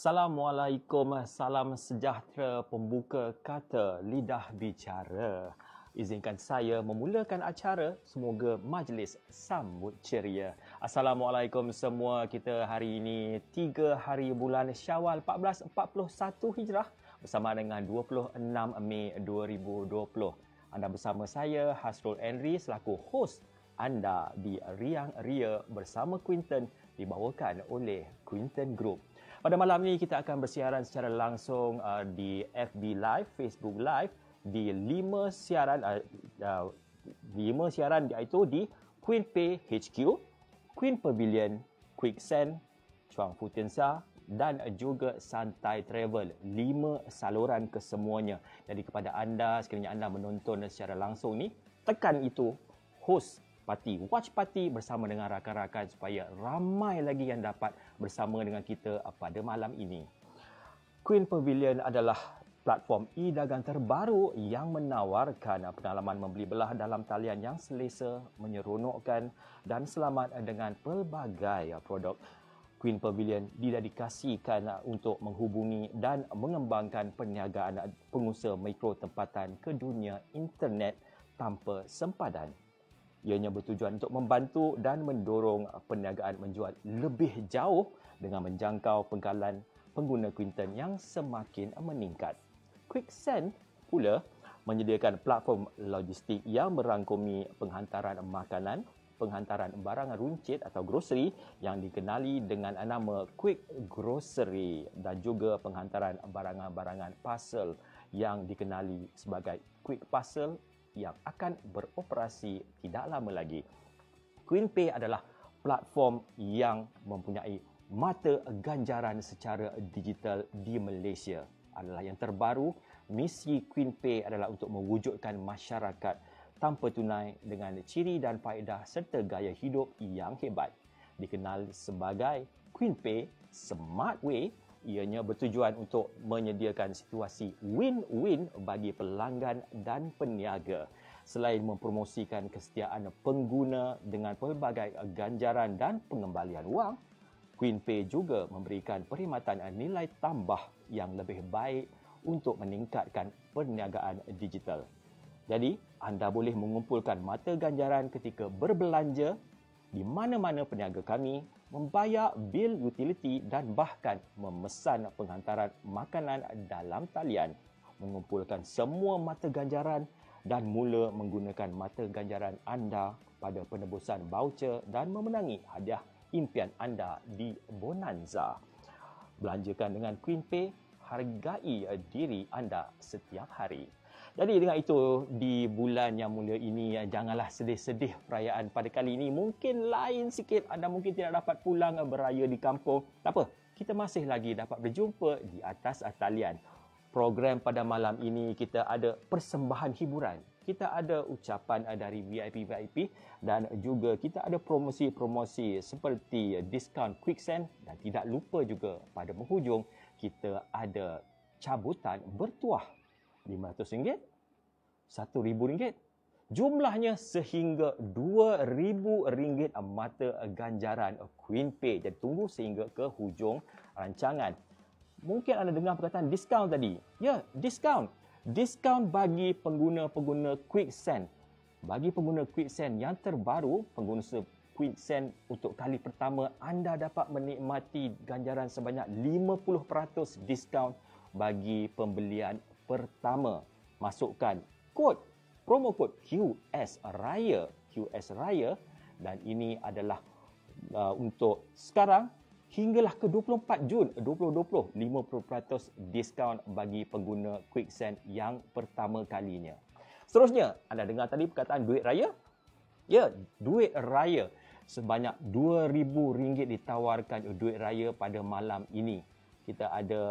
Assalamualaikum, salam sejahtera pembuka kata lidah bicara. Izinkan saya memulakan acara. Semoga majlis sambut ceria. Assalamualaikum semua. Kita hari ini 3 hari bulan Syawal 1441 Hijrah bersama dengan 26 Mei 2020. Anda bersama saya Hasrul Henry selaku host anda di Riang Ria bersama Quinton dibawakan oleh Quinton Group. Pada malam ini kita akan bersiaran secara langsung uh, di FB Live, Facebook Live di lima siaran uh, uh, lima siaran iaitu di Queen Pay HQ, Queen Pavilion, Quicksand, Chuang Futensa dan juga Santai Travel. Lima saluran kesemuanya. Jadi kepada anda, sekiranya anda menonton secara langsung ni, tekan itu host parti, watch party bersama dengan rakan-rakan supaya ramai lagi yang dapat bersama dengan kita pada malam ini. Queen Pavilion adalah platform e-dagang terbaru yang menawarkan pengalaman membeli belah dalam talian yang selesa, menyeronokkan dan selamat dengan pelbagai produk. Queen Pavilion didedikasikan untuk menghubungi dan mengembangkan perniagaan pengusaha mikro tempatan ke dunia internet tanpa sempadan. Ianya bertujuan untuk membantu dan mendorong perniagaan menjual lebih jauh dengan menjangkau penggalan pengguna Quinton yang semakin meningkat. Quicksand pula menyediakan platform logistik yang merangkumi penghantaran makanan, penghantaran barangan runcit atau grocery yang dikenali dengan nama Quick Grocery dan juga penghantaran barangan-barangan parcel yang dikenali sebagai Quick Parcel yang akan beroperasi tidak lama lagi. QueenPay adalah platform yang mempunyai mata ganjaran secara digital di Malaysia. Adalah yang terbaru, misi QueenPay adalah untuk mewujudkan masyarakat tanpa tunai dengan ciri dan faedah serta gaya hidup yang hebat. Dikenal sebagai QueenPay Smart Way ianya bertujuan untuk menyediakan situasi win-win bagi pelanggan dan peniaga. Selain mempromosikan kesetiaan pengguna dengan pelbagai ganjaran dan pengembalian wang, QueenPay juga memberikan perkhidmatan nilai tambah yang lebih baik untuk meningkatkan perniagaan digital. Jadi, anda boleh mengumpulkan mata ganjaran ketika berbelanja di mana-mana peniaga kami membayar bil utility dan bahkan memesan penghantaran makanan dalam talian, mengumpulkan semua mata ganjaran dan mula menggunakan mata ganjaran anda pada penebusan voucher dan memenangi hadiah impian anda di Bonanza. Belanjakan dengan QueenPay, hargai diri anda setiap hari. Jadi dengan itu di bulan yang mulia ini ya, janganlah sedih-sedih perayaan pada kali ini. Mungkin lain sikit anda mungkin tidak dapat pulang beraya di kampung. Tak apa, kita masih lagi dapat berjumpa di atas talian. Program pada malam ini kita ada persembahan hiburan. Kita ada ucapan dari VIP-VIP dan juga kita ada promosi-promosi seperti diskaun quicksand dan tidak lupa juga pada penghujung kita ada cabutan bertuah RM500, RM1,000. Jumlahnya sehingga RM2,000 mata ganjaran Queen Pay. Jadi tunggu sehingga ke hujung rancangan. Mungkin anda dengar perkataan diskaun tadi. Ya, diskaun. Diskaun bagi pengguna-pengguna Quicksand. Bagi pengguna Quicksand yang terbaru, pengguna Quicksand untuk kali pertama anda dapat menikmati ganjaran sebanyak 50% diskaun bagi pembelian pertama masukkan kod promo kod QS Raya QS Raya dan ini adalah uh, untuk sekarang hinggalah ke 24 Jun 2020 50% diskaun bagi pengguna Quicksand yang pertama kalinya. Seterusnya, anda dengar tadi perkataan duit raya? Ya, duit raya sebanyak RM2,000 ditawarkan duit raya pada malam ini. Kita ada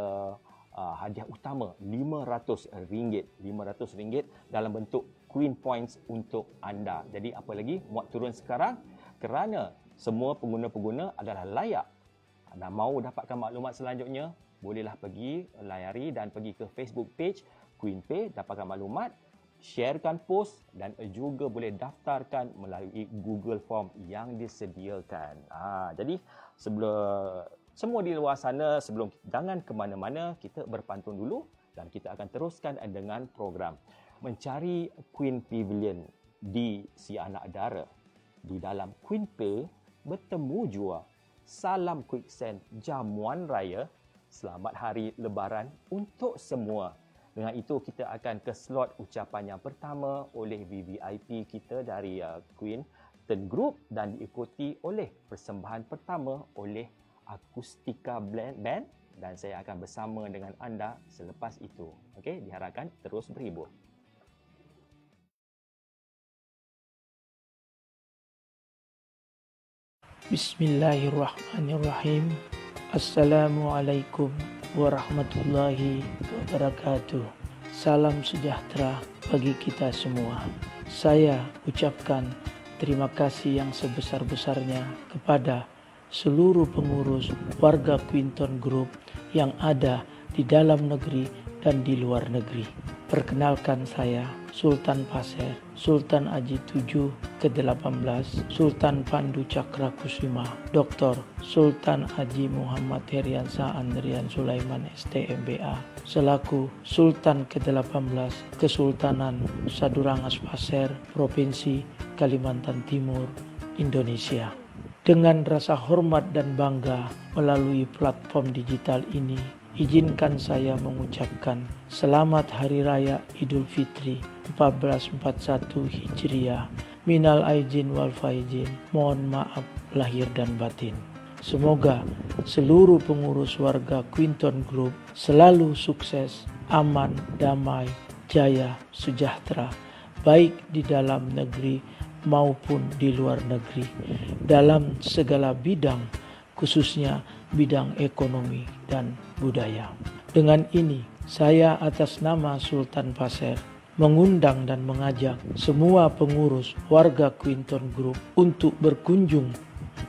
uh, hadiah utama RM500 RM500 dalam bentuk Queen Points untuk anda. Jadi apa lagi muat turun sekarang kerana semua pengguna-pengguna adalah layak. Anda mahu dapatkan maklumat selanjutnya, bolehlah pergi layari dan pergi ke Facebook page Queen Pay dapatkan maklumat, sharekan post dan juga boleh daftarkan melalui Google Form yang disediakan. Ha, jadi sebelum Semua di luar sana sebelum jangan ke mana-mana kita berpantun dulu dan kita akan teruskan dengan program mencari Queen Pavilion di Si Anak Dara. Di dalam Queen Pay bertemu jua Salam Quicksand Jamuan Raya Selamat Hari Lebaran untuk semua. Dengan itu kita akan ke slot ucapan yang pertama oleh VVIP kita dari uh, Queen Ten Group dan diikuti oleh persembahan pertama oleh Akustika Band dan saya akan bersama dengan anda selepas itu. Okey, diharapkan terus berhibur. Bismillahirrahmanirrahim. Assalamualaikum warahmatullahi wabarakatuh. Salam sejahtera bagi kita semua. Saya ucapkan terima kasih yang sebesar-besarnya kepada seluruh pengurus warga Quinton Group yang ada di dalam negeri dan di luar negeri. Perkenalkan saya Sultan Pasir, Sultan Aji 7 ke-18, Sultan Pandu Cakra Kusuma, Dr. Sultan Haji Muhammad Heriansa Andrian Sulaiman STMBA, selaku Sultan ke-18 Kesultanan Sadurangas Pasir, Provinsi Kalimantan Timur, Indonesia. Dengan rasa hormat dan bangga melalui platform digital ini, izinkan saya mengucapkan selamat Hari Raya Idul Fitri 1441 Hijriah. Minal aijin wal faizin. Mohon maaf lahir dan batin. Semoga seluruh pengurus warga Quinton Group selalu sukses, aman, damai, jaya, sejahtera, baik di dalam negeri maupun di luar negeri dalam segala bidang khususnya bidang ekonomi dan budaya. Dengan ini saya atas nama Sultan Pasir mengundang dan mengajak semua pengurus warga Quinton Group untuk berkunjung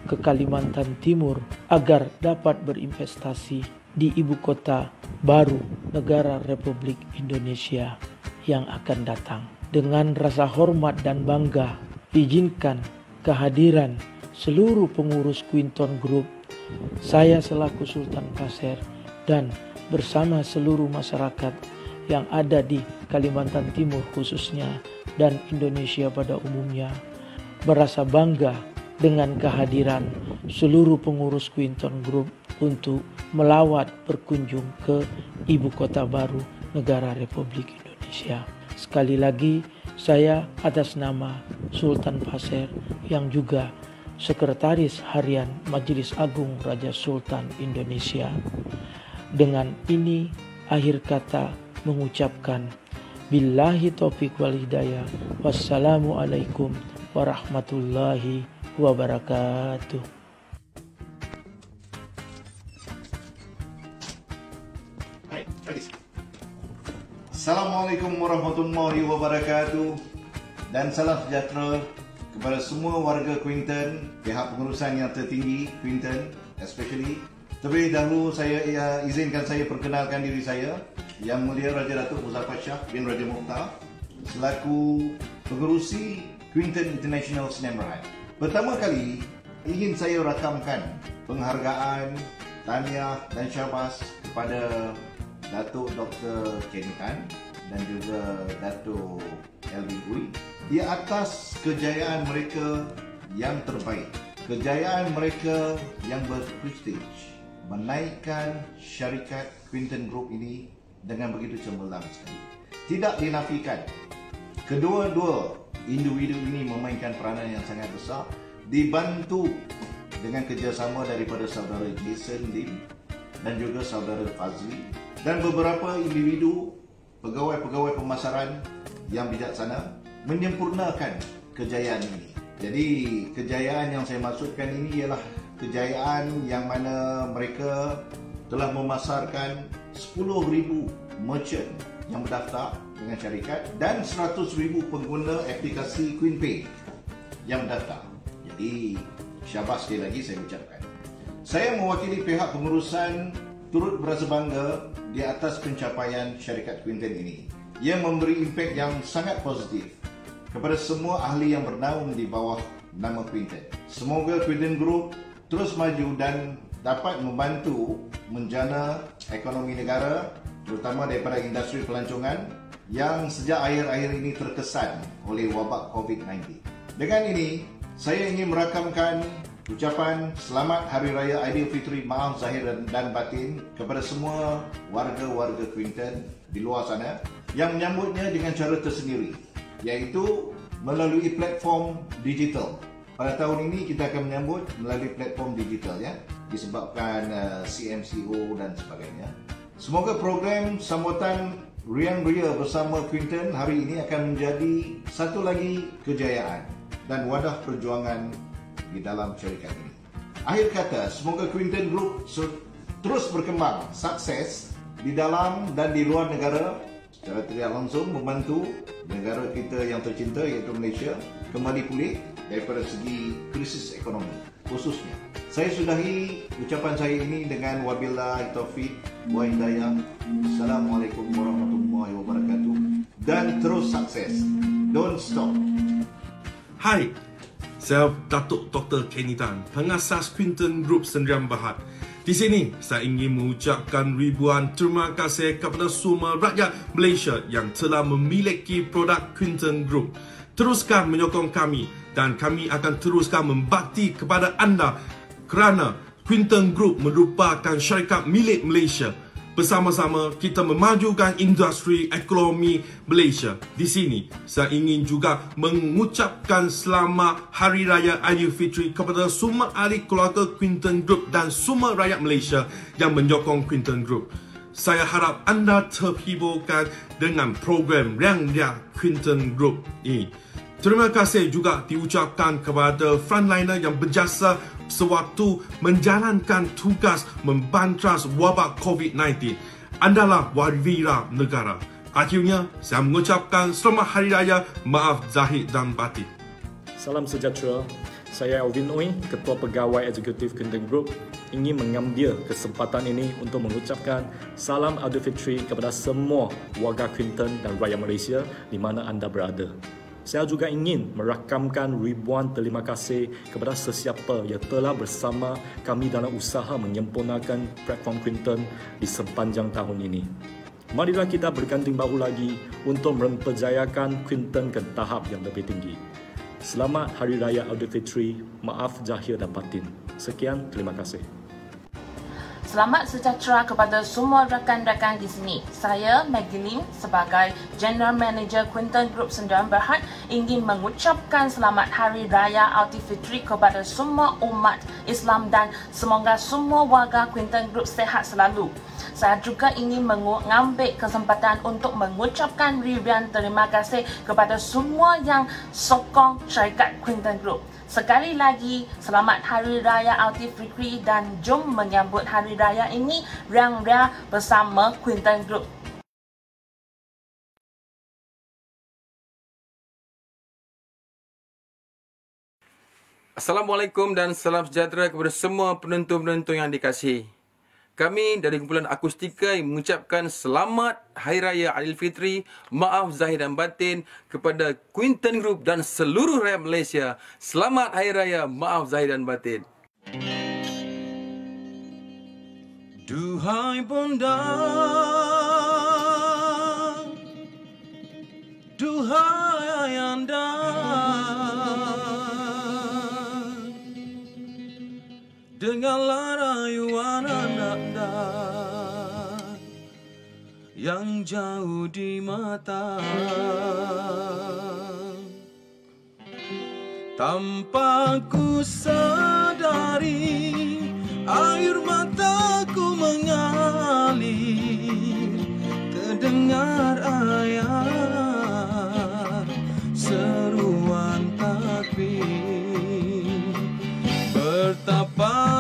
ke Kalimantan Timur agar dapat berinvestasi di ibu kota baru negara Republik Indonesia yang akan datang. Dengan rasa hormat dan bangga izinkan kehadiran seluruh pengurus Quinton Group, saya selaku Sultan Pasir dan bersama seluruh masyarakat yang ada di Kalimantan Timur khususnya dan Indonesia pada umumnya merasa bangga dengan kehadiran seluruh pengurus Quinton Group untuk melawat berkunjung ke ibu kota baru negara Republik Indonesia. Sekali lagi saya atas nama Sultan Pasir yang juga Sekretaris Harian Majelis Agung Raja Sultan Indonesia. Dengan ini akhir kata mengucapkan Billahi taufiq wal hidayah. Wassalamualaikum warahmatullahi wabarakatuh. Assalamualaikum warahmatullahi wabarakatuh. Dan salam sejahtera kepada semua warga Quinton, pihak pengurusan yang tertinggi Quinton especially. Terlebih dahulu saya ya, izinkan saya perkenalkan diri saya. Yang Mulia Raja Datuk Muzaffar Shah bin Raja Mukhtar selaku pengurusi Quinton International Senam Pertama kali ingin saya rakamkan penghargaan, tahniah dan syabas kepada Datuk Dr. Kenny Tan dan juga Datuk Elvin Hui di atas kejayaan mereka yang terbaik. Kejayaan mereka yang berprestige menaikkan syarikat Quinton Group ini dengan begitu cemerlang sekali. Tidak dinafikan, kedua-dua individu ini memainkan peranan yang sangat besar dibantu dengan kerjasama daripada saudara Jason Lim dan juga saudara Fazli dan beberapa individu pegawai-pegawai pemasaran yang bijaksana menyempurnakan kejayaan ini. Jadi kejayaan yang saya maksudkan ini ialah kejayaan yang mana mereka telah memasarkan 10,000 merchant yang berdaftar dengan syarikat dan 100,000 pengguna aplikasi QueenPay yang berdaftar. Jadi syabas sekali lagi saya ucapkan. Saya mewakili pihak pengurusan turut berasa bangga di atas pencapaian syarikat Quinten ini. Ia memberi impak yang sangat positif kepada semua ahli yang bernaung di bawah nama Quinten. Semoga Quinten Group terus maju dan dapat membantu menjana ekonomi negara terutama daripada industri pelancongan yang sejak akhir-akhir ini terkesan oleh wabak COVID-19. Dengan ini, saya ingin merakamkan ucapan selamat Hari Raya Aidilfitri Maaf Zahir dan Batin kepada semua warga-warga Quinton di luar sana yang menyambutnya dengan cara tersendiri iaitu melalui platform digital. Pada tahun ini kita akan menyambut melalui platform digital ya disebabkan uh, CMCO dan sebagainya. Semoga program sambutan Riang Ria bersama Quinton hari ini akan menjadi satu lagi kejayaan dan wadah perjuangan di dalam syarikat ini. Akhir kata, semoga Quinton Group terus berkembang, sukses di dalam dan di luar negara secara tidak langsung membantu negara kita yang tercinta iaitu Malaysia kembali pulih daripada segi krisis ekonomi khususnya. Saya sudahi ucapan saya ini dengan wabillahi taufik wa hidayah. Assalamualaikum warahmatullahi wabarakatuh dan terus sukses. Don't stop. Hai, saya Datuk Dr. Kenny Tan, pengasas Quinton Group Sendirian Berhad. Di sini, saya ingin mengucapkan ribuan terima kasih kepada semua rakyat Malaysia yang telah memiliki produk Quinton Group. Teruskan menyokong kami dan kami akan teruskan membakti kepada anda kerana Quinton Group merupakan syarikat milik Malaysia. Bersama-sama kita memajukan industri ekonomi Malaysia. Di sini, saya ingin juga mengucapkan selamat Hari Raya Aidilfitri kepada semua ahli keluarga Quinton Group dan semua rakyat Malaysia yang menyokong Quinton Group. Saya harap anda terhiburkan dengan program Riang Dia Quinton Group ini. Terima kasih juga diucapkan kepada frontliner yang berjasa sewaktu menjalankan tugas membantras wabak COVID-19 adalah warwira negara. Akhirnya, saya mengucapkan selamat Hari Raya Maaf Zahid dan Batin. Salam sejahtera. Saya Alvin Oi, Ketua Pegawai Eksekutif Kendeng Group ingin mengambil kesempatan ini untuk mengucapkan salam Aidilfitri kepada semua warga Quinton dan rakyat Malaysia di mana anda berada. Saya juga ingin merakamkan ribuan terima kasih kepada sesiapa yang telah bersama kami dalam usaha menyempurnakan platform Quinton di sepanjang tahun ini. Marilah kita berganting bahu lagi untuk memperjayakan Quinton ke tahap yang lebih tinggi. Selamat Hari Raya Aidilfitri. Maaf zahir dan batin. Sekian, terima kasih. Selamat sejahtera kepada semua rakan-rakan di sini. Saya Magdalene sebagai General Manager Quinton Group Sendirian Berhad ingin mengucapkan selamat Hari Raya Aidilfitri kepada semua umat Islam dan semoga semua warga Quinton Group sehat selalu. Saya juga ingin mengambil kesempatan untuk mengucapkan ribuan terima kasih kepada semua yang sokong syarikat Quinton Group. Sekali lagi, selamat Hari Raya Aidilfitri dan jom menyambut Hari Raya ini riang-riang bersama Quinton Group. Assalamualaikum dan salam sejahtera kepada semua penonton-penonton yang dikasihi. Kami dari kumpulan Akustika mengucapkan selamat Hari Raya Aidilfitri, maaf zahir dan batin kepada Quinton Group dan seluruh rakyat Malaysia. Selamat Hari Raya, maaf zahir dan batin. Duhai bonda Duhai ayanda Dengarlah rayuan anda Yang jauh di mata. Tanpa ku sadari Air mataku mengalir Terdengar ayat Seruan fun.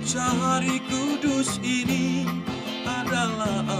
Bocah kudus ini adalah aku.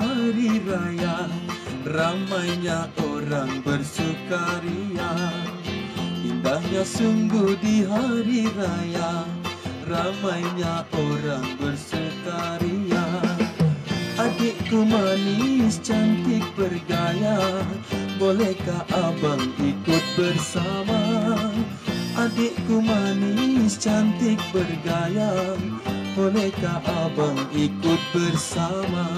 hari raya Ramainya orang bersukaria. Indahnya sungguh di hari raya Ramainya orang bersukaria. Adikku manis cantik bergaya Bolehkah abang ikut bersama? Adikku manis cantik bergaya Bolehkah abang ikut bersama?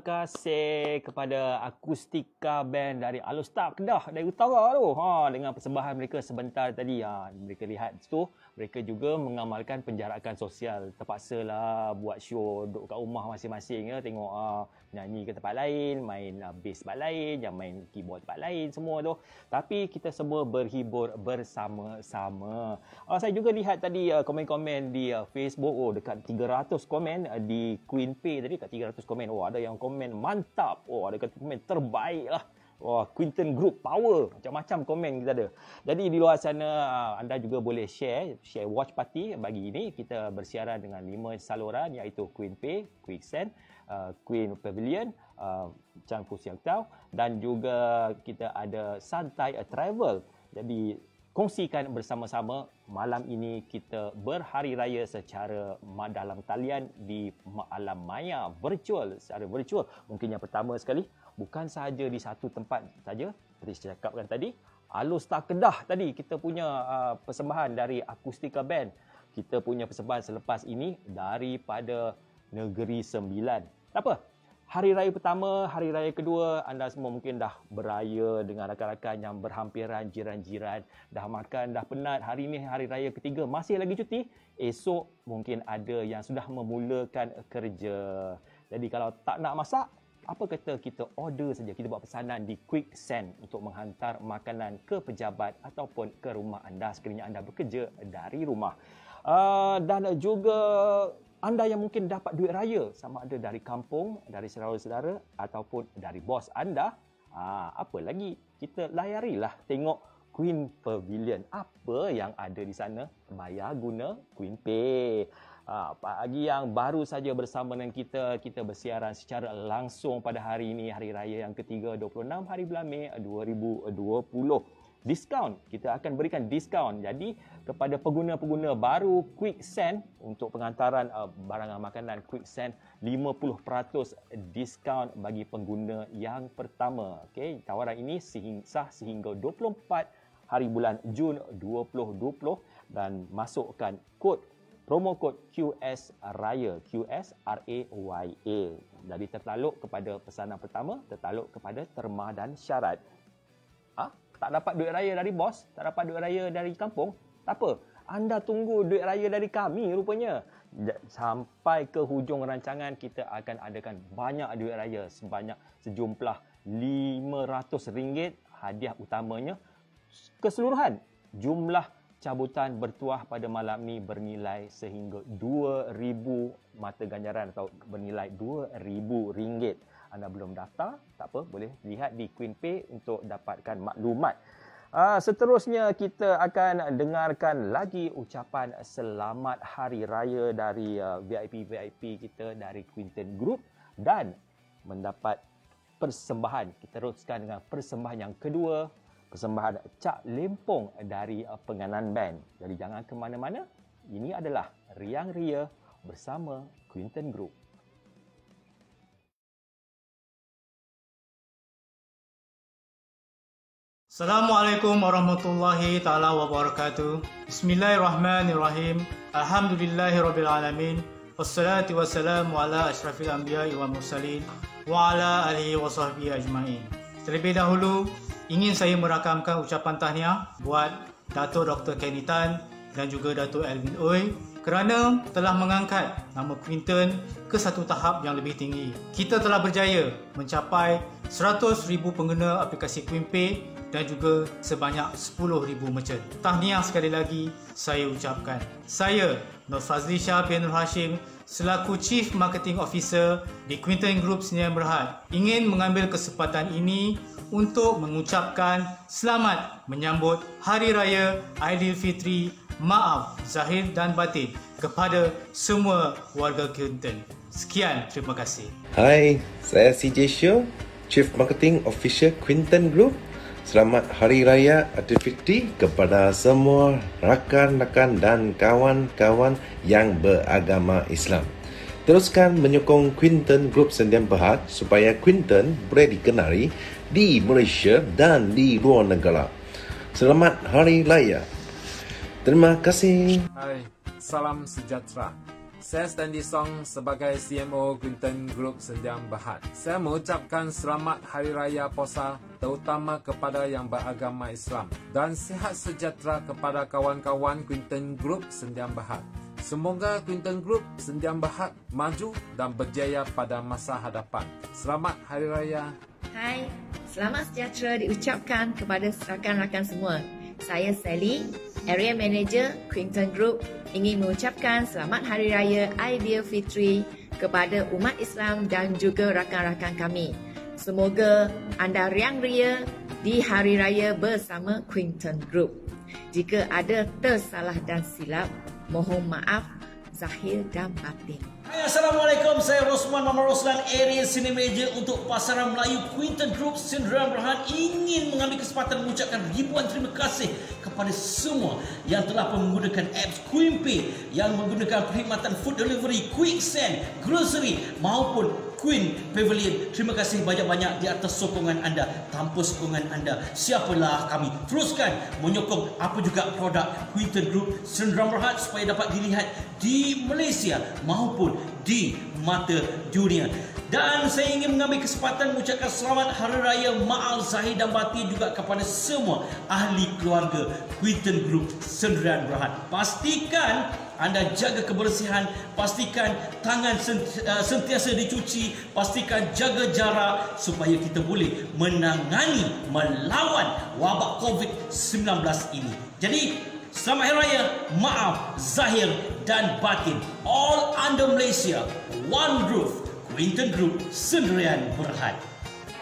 Kasih kepada Akustika Band dari Alustar Kedah dari utara tu. Ha dengan persembahan mereka sebentar tadi ha mereka lihat tu mereka juga mengamalkan penjarakan sosial. Terpaksalah buat show duduk kat rumah masing-masing ya tengok ha, nyanyi ke tempat lain, main uh, bass tempat lain, yang main keyboard tempat lain semua tu. Tapi kita semua berhibur bersama-sama. Uh, saya juga lihat tadi uh, komen-komen di uh, Facebook oh dekat 300 komen uh, di Queen Pay tadi dekat 300 komen. Oh ada yang komen mantap. Oh ada komen terbaik lah. Wah, Quinton Group Power. Macam-macam komen kita ada. Jadi di luar sana uh, anda juga boleh share, share watch party bagi ini. Kita bersiaran dengan lima saluran iaitu Queen Pay, Quicksand, uh, Queen Pavilion, uh, Chan Fu Siang Tau dan juga kita ada Santai a Travel. Jadi kongsikan bersama-sama malam ini kita berhari raya secara dalam talian di alam maya virtual secara virtual mungkin yang pertama sekali bukan sahaja di satu tempat saja seperti saya cakapkan tadi Alustar Kedah tadi kita punya uh, persembahan dari Akustika Band kita punya persembahan selepas ini daripada Negeri Sembilan tak apa Hari raya pertama, hari raya kedua, anda semua mungkin dah beraya dengan rakan-rakan yang berhampiran, jiran-jiran, dah makan, dah penat. Hari ini hari raya ketiga, masih lagi cuti. Esok mungkin ada yang sudah memulakan kerja. Jadi kalau tak nak masak, apa kata kita order saja, kita buat pesanan di Quick Send untuk menghantar makanan ke pejabat ataupun ke rumah anda sekiranya anda bekerja dari rumah. Uh, dan juga anda yang mungkin dapat duit raya sama ada dari kampung, dari saudara-saudara ataupun dari bos anda, ha, apa lagi kita layarilah tengok Queen Pavilion. Apa yang ada di sana? Bayar guna Queen Pay. Ha, bagi yang baru saja bersama dengan kita, kita bersiaran secara langsung pada hari ini, hari raya yang ketiga 26 hari bulan Mei 2020 diskaun. Kita akan berikan diskaun. Jadi kepada pengguna-pengguna baru Quick Send untuk pengantaran uh, barangan makanan Quick Send 50% diskaun bagi pengguna yang pertama. Okey, tawaran ini sah sehingga 24 hari bulan Jun 2020 dan masukkan kod promo kod QS Raya QS R A Y A. Jadi tertaluk kepada pesanan pertama, tertaluk kepada terma dan syarat. Ah, ha? tak dapat duit raya dari bos, tak dapat duit raya dari kampung, tak apa. Anda tunggu duit raya dari kami rupanya. Sampai ke hujung rancangan kita akan adakan banyak duit raya sebanyak sejumlah RM500 hadiah utamanya keseluruhan jumlah cabutan bertuah pada malam ni bernilai sehingga 2000 mata ganjaran atau bernilai RM2000 anda belum daftar, tak apa, boleh lihat di Queen Pay untuk dapatkan maklumat. Uh, seterusnya kita akan dengarkan lagi ucapan selamat hari raya dari uh, VIP-VIP kita dari Quinton Group dan mendapat persembahan. Kita teruskan dengan persembahan yang kedua, persembahan Cak Lempong dari uh, Penganan Band. Jadi jangan ke mana-mana. Ini adalah Riang Ria bersama Quinton Group. Assalamualaikum warahmatullahi taala wabarakatuh. Bismillahirrahmanirrahim. Alhamdulillahirabbil alamin. Wassalatu wassalamu ala asyrafil anbiya'i wal mursalin wa ala alihi wa sahbihi ajma'in. Terlebih dahulu ingin saya merakamkan ucapan tahniah buat Dato Dr. Kenny Tan dan juga Dato Elvin Oi kerana telah mengangkat nama Quinton ke satu tahap yang lebih tinggi. Kita telah berjaya mencapai 100,000 pengguna aplikasi QueenPay dan juga sebanyak 10,000 merchant. Tahniah sekali lagi saya ucapkan. Saya Nur Fazli Shah bin Nur Hashim selaku Chief Marketing Officer di Quinton Group Sdn Berhad ingin mengambil kesempatan ini untuk mengucapkan selamat menyambut Hari Raya Aidilfitri Maaf Zahir dan Batin kepada semua warga Quinton. Sekian, terima kasih. Hai, saya CJ Show, Chief Marketing Officer Quinton Group. Selamat Hari Raya Aidilfitri kepada semua rakan-rakan dan kawan-kawan yang beragama Islam. Teruskan menyokong Quinton Group Sendian Berhad supaya Quinton boleh dikenali di Malaysia dan di luar negara. Selamat Hari Raya. Terima kasih. Hai, salam sejahtera. Saya Stanley Song sebagai CMO Quinton Group Sendiang Berhad. Saya mengucapkan selamat Hari Raya Posa terutama kepada yang beragama Islam dan sihat sejahtera kepada kawan-kawan Quinton Group Sendiang Berhad. Semoga Quinton Group Sendiang Berhad maju dan berjaya pada masa hadapan. Selamat Hari Raya. Hai, selamat sejahtera diucapkan kepada rakan-rakan semua. Saya Sally, Area Manager Quinton Group ingin mengucapkan selamat Hari Raya Aidilfitri kepada umat Islam dan juga rakan-rakan kami. Semoga anda riang ria di Hari Raya bersama Quinton Group. Jika ada tersalah dan silap, mohon maaf zahir dan batin. Hai Assalamualaikum, saya Rosman Muhammad Roslan, Area Senior Manager untuk Pasaran Melayu Quinton Group. Sindram Berhad ingin mengambil kesempatan mengucapkan ribuan terima kasih kepada semua yang telah menggunakan apps QueenPay yang menggunakan perkhidmatan food delivery, Quicksend, grocery maupun Queen Pavilion. Terima kasih banyak-banyak di atas sokongan anda. Tanpa sokongan anda, siapalah kami. Teruskan menyokong apa juga produk Quinton Group Sindram Berhad supaya dapat dilihat di Malaysia maupun di mata dunia. Dan saya ingin mengambil kesempatan mengucapkan selamat Hari Raya Ma'al Zahir dan Batin juga kepada semua ahli keluarga Quinton Group Sendirian Berhad. Pastikan anda jaga kebersihan, pastikan tangan uh, sentiasa dicuci, pastikan jaga jarak supaya kita boleh menangani, melawan wabak COVID-19 ini. Jadi, selamat Hari Raya, maaf, zahir dan batin. All under Malaysia, one roof, Quinton Group, Sendirian Berhad.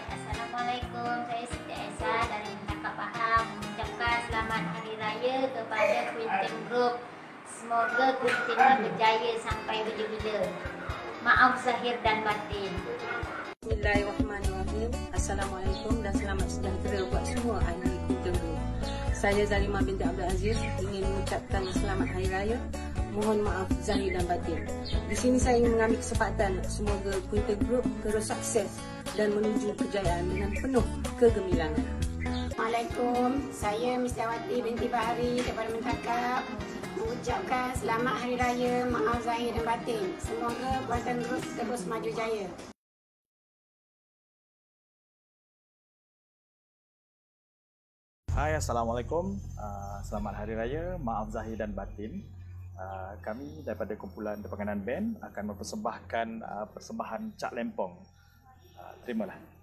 Assalamualaikum, saya Siti Aisyah dari Menangkap Faham mengucapkan selamat Hari Raya kepada Quinton Group. Semoga Quinton berjaya sampai bila-bila. Maaf zahir dan batin. Bismillahirrahmanirrahim. Assalamualaikum dan selamat sejahtera buat semua ahli Quinton Group. Saya Zalimah binti Abdul Aziz ingin mengucapkan selamat Hari Raya. Mohon maaf zahir dan batin. Di sini saya ingin mengambil kesempatan semoga Quinton Group terus sukses dan menuju kejayaan dengan penuh kegemilangan. Assalamualaikum. Saya Mistiawati binti Bahari daripada Mentakap mengucapkan selamat Hari Raya Maaf Zahir dan Batin. Semoga Kuantan Group terus maju jaya. Hai, Assalamualaikum. Uh, selamat Hari Raya. Maaf Zahir dan Batin. Uh, kami daripada kumpulan Depanganan Band akan mempersembahkan uh, persembahan Cak Lempong. Uh, terimalah.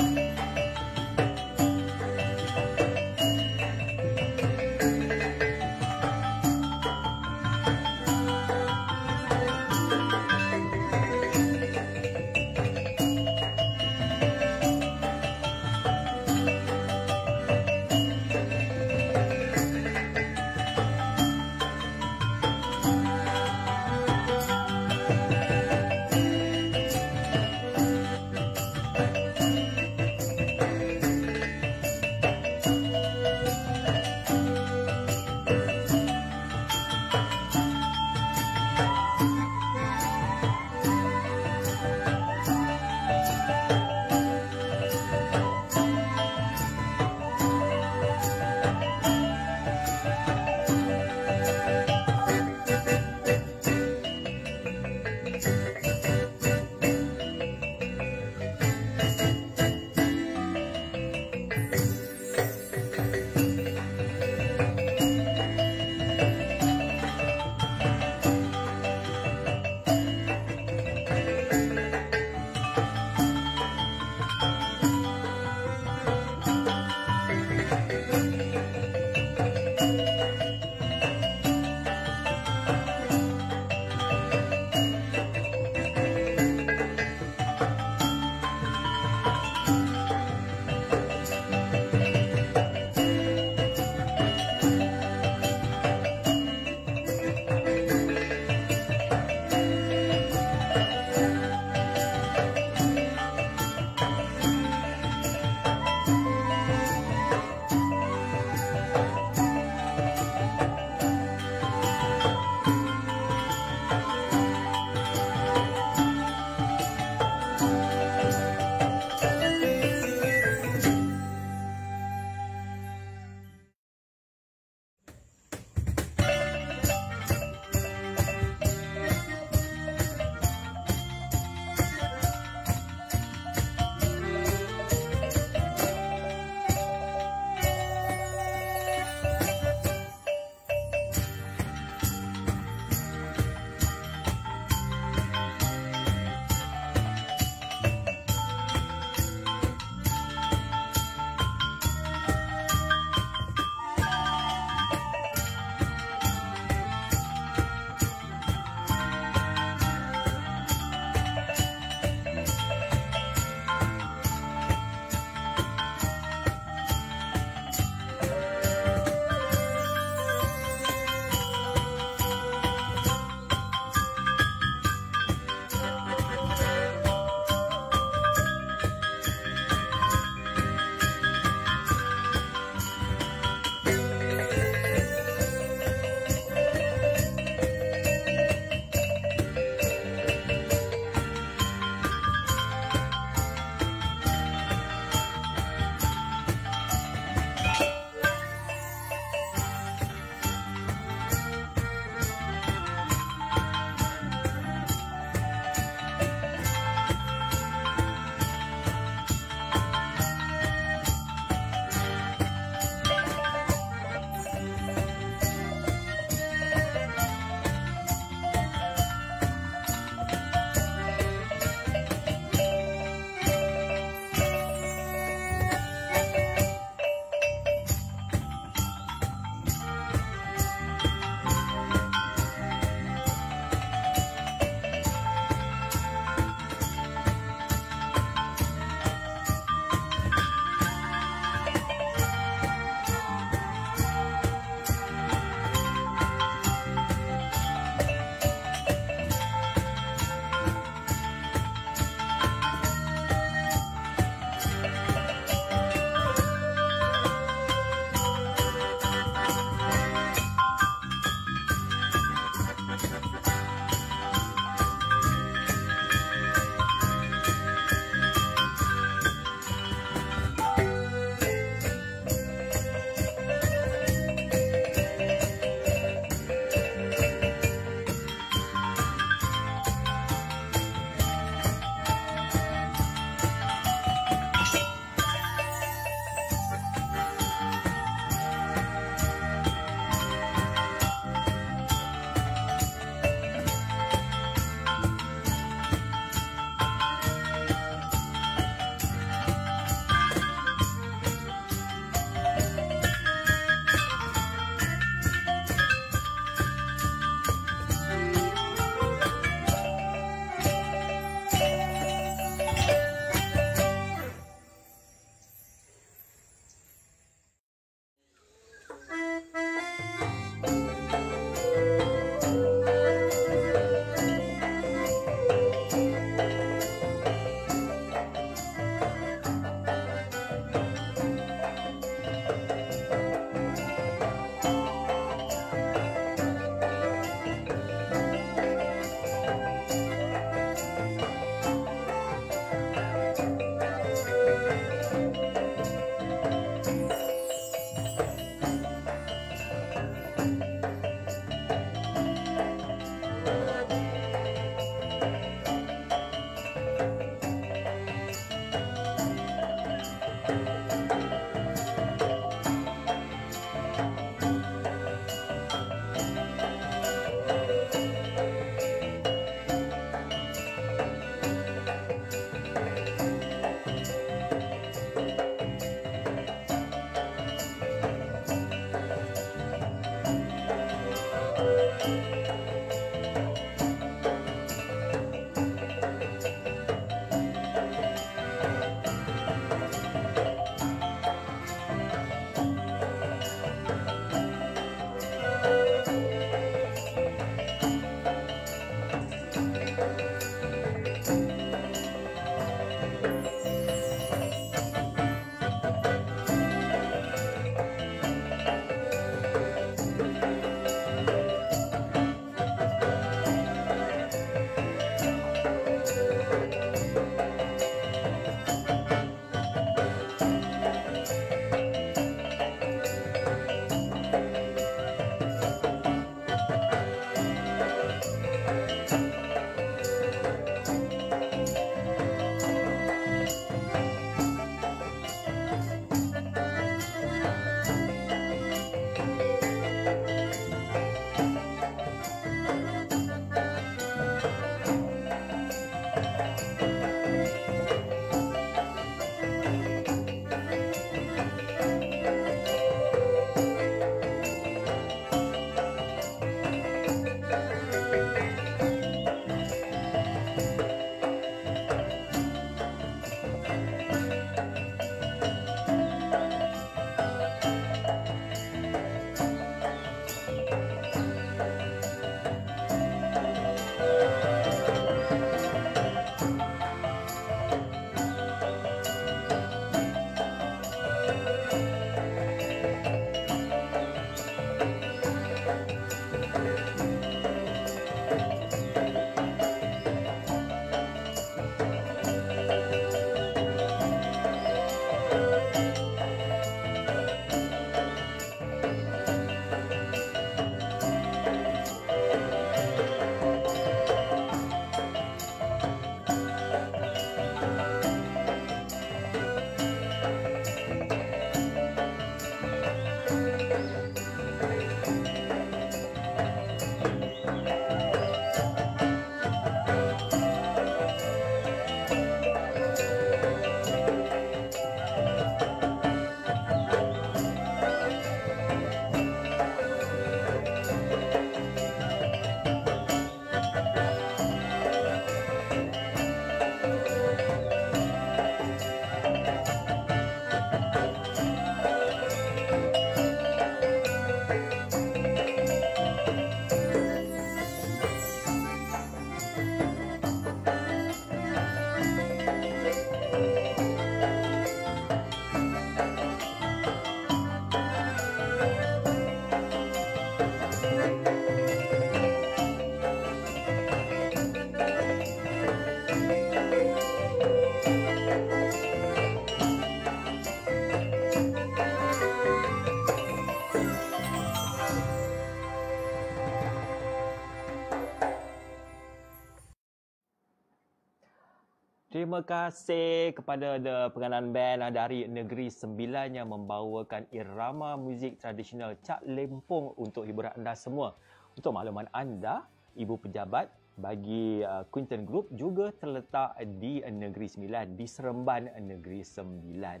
Terima kasih kepada the penganan band ah, dari Negeri Sembilan yang membawakan irama muzik tradisional Cak Lempung untuk hiburan anda semua. Untuk makluman anda, Ibu Pejabat bagi uh, Quinton Group juga terletak di Negeri Sembilan, di Seremban Negeri Sembilan.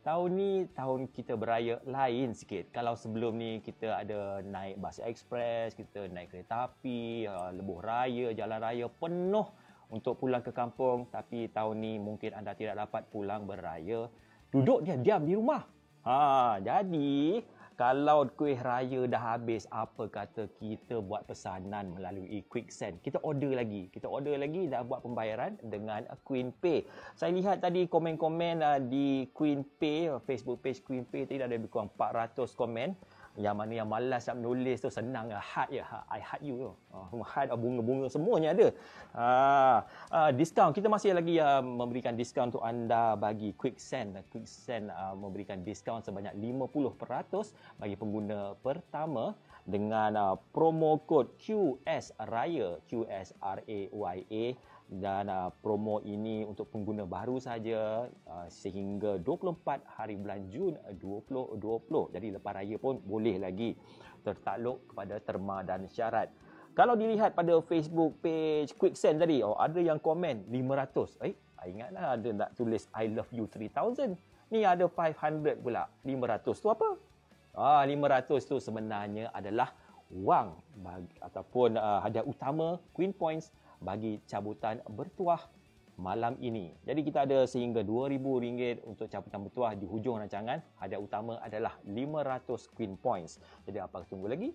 Tahun ni tahun kita beraya lain sikit. Kalau sebelum ni kita ada naik bas ekspres, kita naik kereta api, uh, lebuh raya, jalan raya penuh untuk pulang ke kampung. Tapi tahun ni mungkin anda tidak dapat pulang beraya. Duduk dia diam di rumah. Ha, jadi kalau kuih raya dah habis, apa kata kita buat pesanan melalui QuickSend. Kita order lagi. Kita order lagi dan buat pembayaran dengan Queen Pay. Saya lihat tadi komen-komen uh, di Queen Pay, uh, Facebook page Queen Pay tadi ada lebih kurang 400 komen. Yang mana yang malas nak menulis tu senang lah. Heart ya. I heart you tu. Uh, heart bunga-bunga semuanya ada. Uh, uh, diskaun. Kita masih lagi uh, memberikan diskaun untuk anda bagi QuickSend. QuickSend uh, memberikan diskaun sebanyak 50% bagi pengguna pertama dengan uh, promo kod QS Raya QS R A Y A dan uh, promo ini untuk pengguna baru saja uh, sehingga 24 hari bulan Jun 2020. Jadi lepas raya pun boleh lagi tertakluk kepada terma dan syarat. Kalau dilihat pada Facebook page QuickSend tadi, oh ada yang komen 500. Eh, ingatlah ada nak tulis I love you 3000. Ni ada 500 pula. 500 tu apa? Ah 500 tu sebenarnya adalah wang bagi, ataupun uh, hadiah utama Queen Points bagi cabutan bertuah malam ini. Jadi kita ada sehingga RM2,000 untuk cabutan bertuah di hujung rancangan. Hadiah utama adalah 500 Queen Points. Jadi apa tunggu lagi?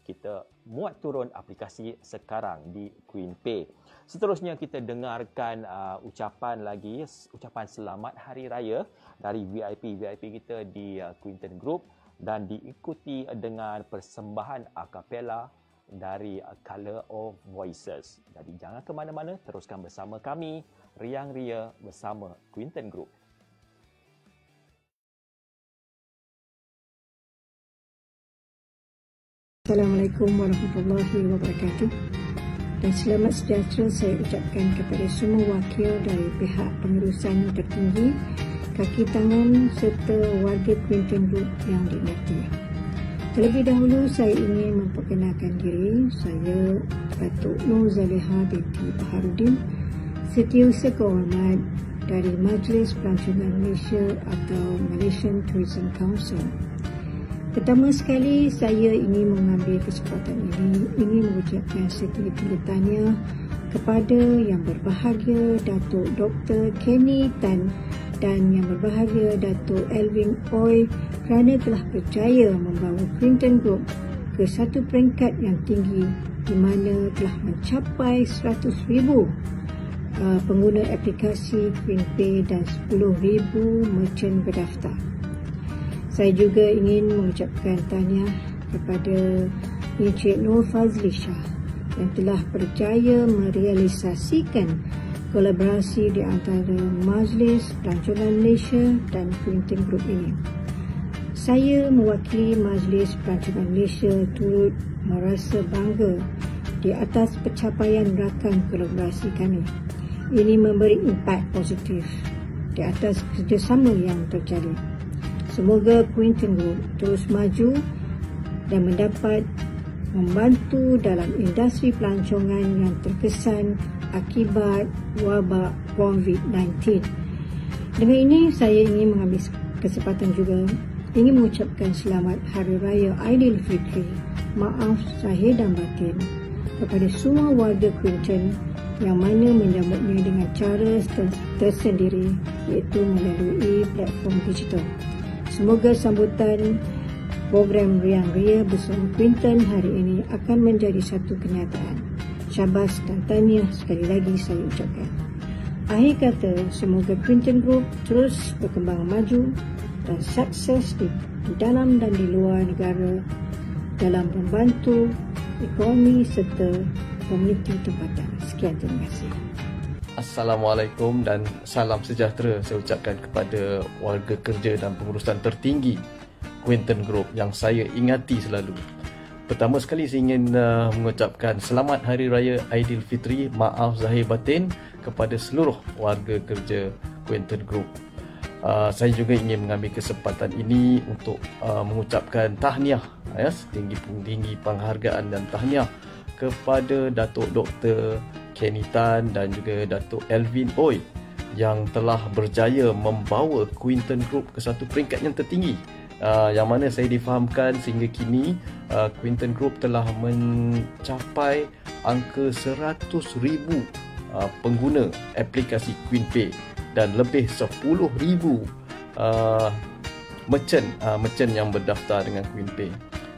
Kita muat turun aplikasi sekarang di Queen Pay. Seterusnya kita dengarkan uh, ucapan lagi, ucapan selamat hari raya dari VIP-VIP kita di uh, Quinton Group dan diikuti dengan persembahan akapela dari Color of Voices. Jadi jangan ke mana-mana, teruskan bersama kami, Riang Ria bersama Quinton Group. Assalamualaikum warahmatullahi wabarakatuh dan selamat sejahtera saya ucapkan kepada semua wakil dari pihak pengurusan tertinggi, kaki tangan serta warga Quinton Group yang dinikmati. Terlebih dahulu saya ingin memperkenalkan diri. Saya Datuk Nur Zaleha binti Baharudin, Setiausaha Kehormat dari Majlis Pelancongan Malaysia atau Malaysian Tourism Council. Pertama sekali saya ingin mengambil kesempatan ini ingin mengucapkan setinggi-tinggi tahniah kepada yang berbahagia Datuk Dr. Kenny Tan dan yang berbahagia Datuk Elvin Oi kerana telah percaya membawa Clinton Group ke satu peringkat yang tinggi di mana telah mencapai 100,000 uh, pengguna aplikasi QueenPay dan 10,000 merchant berdaftar. Saya juga ingin mengucapkan tanya kepada Encik Nur Fazli Shah yang telah percaya merealisasikan kolaborasi di antara Majlis Pelancongan Malaysia dan Quintin Group ini. Saya mewakili Majlis Pelancongan Malaysia turut merasa bangga di atas pencapaian rakan kolaborasi kami. Ini memberi impak positif di atas kerjasama yang terjadi. Semoga Quinton Group terus maju dan mendapat membantu dalam industri pelancongan yang terkesan akibat wabak COVID-19. Dengan ini saya ingin mengambil kesempatan juga ingin mengucapkan selamat Hari Raya Aidilfitri. Maaf zahir dan batin kepada semua warga Quinton yang mana menyambutnya dengan cara tersendiri iaitu melalui platform digital. Semoga sambutan program Riang Ria bersama Quinton hari ini akan menjadi satu kenyataan. Syabas dan tahniah sekali lagi saya ucapkan. Akhir kata, semoga Quinton Group terus berkembang maju dan sukses di, dalam dan di luar negara dalam membantu ekonomi serta komuniti tempatan. Sekian terima kasih. Assalamualaikum dan salam sejahtera saya ucapkan kepada warga kerja dan pengurusan tertinggi Quinton Group yang saya ingati selalu. Pertama sekali saya ingin uh, mengucapkan selamat Hari Raya Aidilfitri, maaf zahir batin kepada seluruh warga kerja Quinton Group. Uh, saya juga ingin mengambil kesempatan ini untuk uh, mengucapkan tahniah ya, setinggi-tinggi penghargaan dan tahniah kepada Datuk Dr. Kenny Tan dan juga Datuk Elvin Oi yang telah berjaya membawa Quinton Group ke satu peringkat yang tertinggi uh, yang mana saya difahamkan sehingga kini uh, Quinton Group telah mencapai angka 100,000 uh, pengguna aplikasi QueenPay dan lebih 10,000 uh, merchant uh, merchant yang berdaftar dengan QueenPay.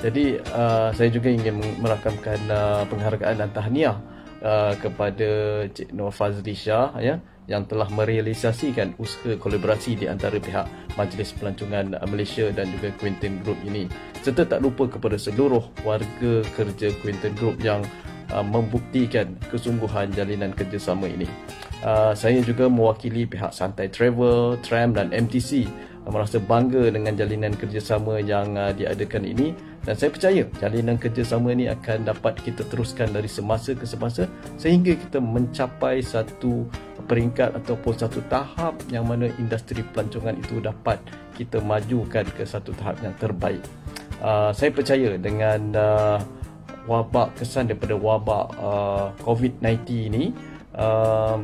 Jadi uh, saya juga ingin merakamkan uh, penghargaan dan tahniah uh, kepada Cik Nur Fazli Shah ya yang telah merealisasikan usaha kolaborasi di antara pihak Majlis Pelancongan Malaysia dan juga Quintin Group ini. Serta tak lupa kepada seluruh warga kerja Quintin Group yang uh, membuktikan kesungguhan jalinan kerjasama ini. Uh, saya juga mewakili pihak Santai Travel, Tram dan MTC uh, merasa bangga dengan jalinan kerjasama yang uh, diadakan ini dan saya percaya jalinan kerjasama ini akan dapat kita teruskan dari semasa ke semasa sehingga kita mencapai satu peringkat ataupun satu tahap yang mana industri pelancongan itu dapat kita majukan ke satu tahap yang terbaik. Uh, saya percaya dengan uh, wabak kesan daripada wabak uh, COVID-19 ini uh,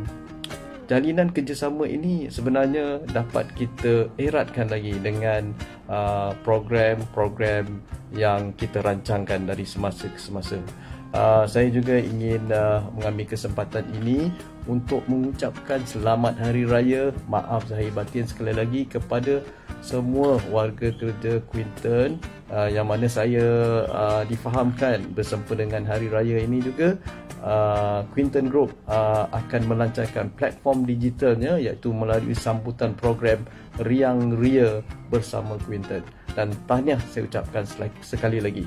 jalinan kerjasama ini sebenarnya dapat kita eratkan lagi dengan uh, program-program yang kita rancangkan dari semasa ke semasa. Uh, saya juga ingin uh, mengambil kesempatan ini untuk mengucapkan selamat hari raya. Maaf zahir batin sekali lagi kepada semua warga kerja Quinton uh, yang mana saya uh, difahamkan bersama dengan hari raya ini juga uh, Quinton Group uh, akan melancarkan platform digitalnya iaitu melalui sambutan program Riang Ria bersama Quinton. Dan tahniah saya ucapkan sekali lagi.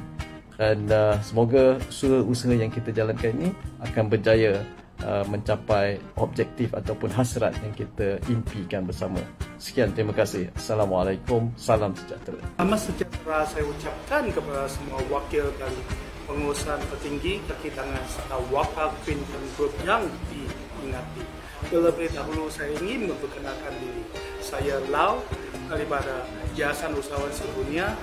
Dan uh, semoga usaha-usaha yang kita jalankan ini akan berjaya uh, mencapai objektif ataupun hasrat yang kita impikan bersama. Sekian, terima kasih. Assalamualaikum, salam sejahtera. Selamat sejahtera saya ucapkan kepada semua wakil dan pengurusan tertinggi kaki tangan serta wakil Quinton Group yang diingati. Terlebih dahulu saya ingin memperkenalkan diri. Saya Lau daripada Yayasan Usahawan Sedunia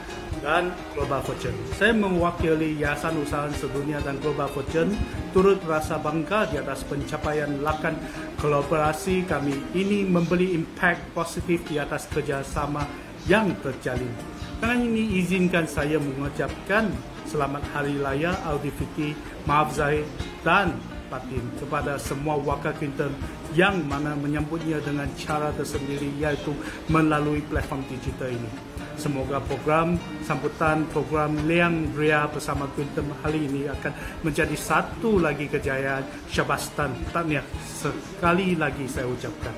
dan Global Fortune. Saya mewakili Yayasan Usahawan Sedunia dan Global Fortune turut rasa bangga di atas pencapaian lakan kolaborasi kami ini memberi impact positif di atas kerjasama yang terjalin. Dengan ini izinkan saya mengucapkan selamat Hari Raya Aidilfitri, maaf zahir dan batin kepada semua wakil Quinton yang mana menyambutnya dengan cara tersendiri iaitu melalui platform digital ini. Semoga program sambutan program Liang Ria bersama Quinton hari ini akan menjadi satu lagi kejayaan Syabastan Tahniah sekali lagi saya ucapkan.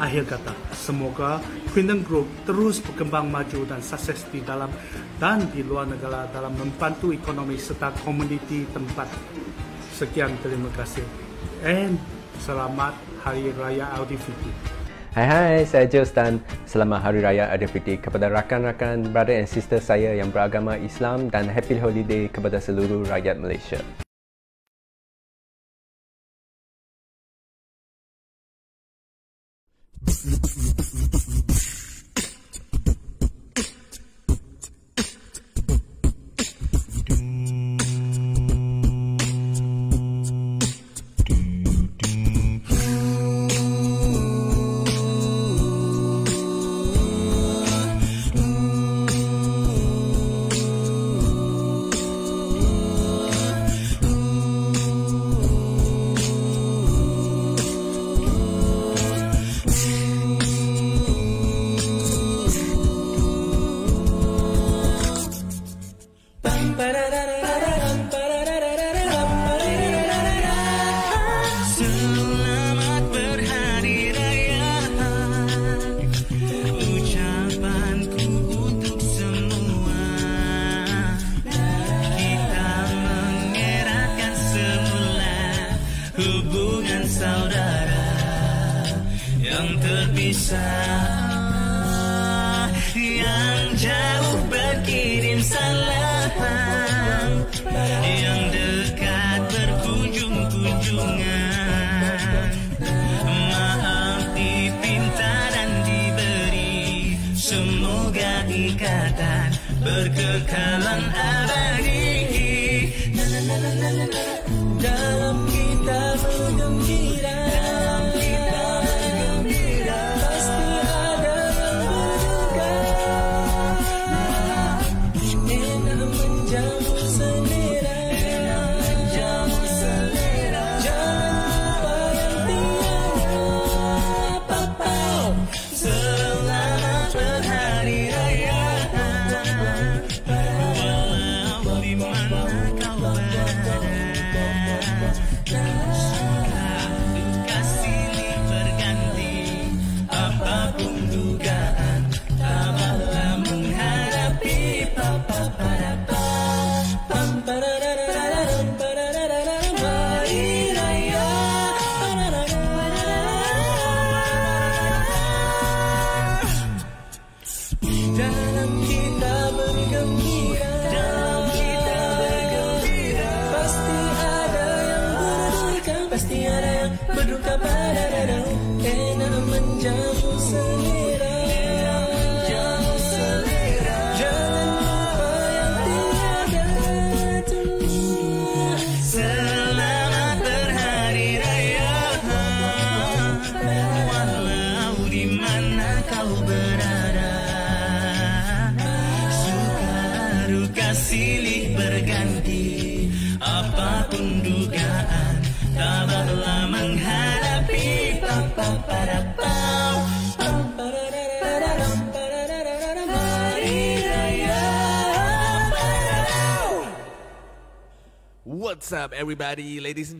Akhir kata, semoga Quinton Group terus berkembang maju dan sukses di dalam dan di luar negara dalam membantu ekonomi serta komuniti tempat Sekian terima kasih. And selamat Hari Raya Aidilfitri. Hai hai, saya Jules dan selamat Hari Raya Aidilfitri kepada rakan-rakan, brother and sister saya yang beragama Islam dan happy holiday kepada seluruh rakyat Malaysia.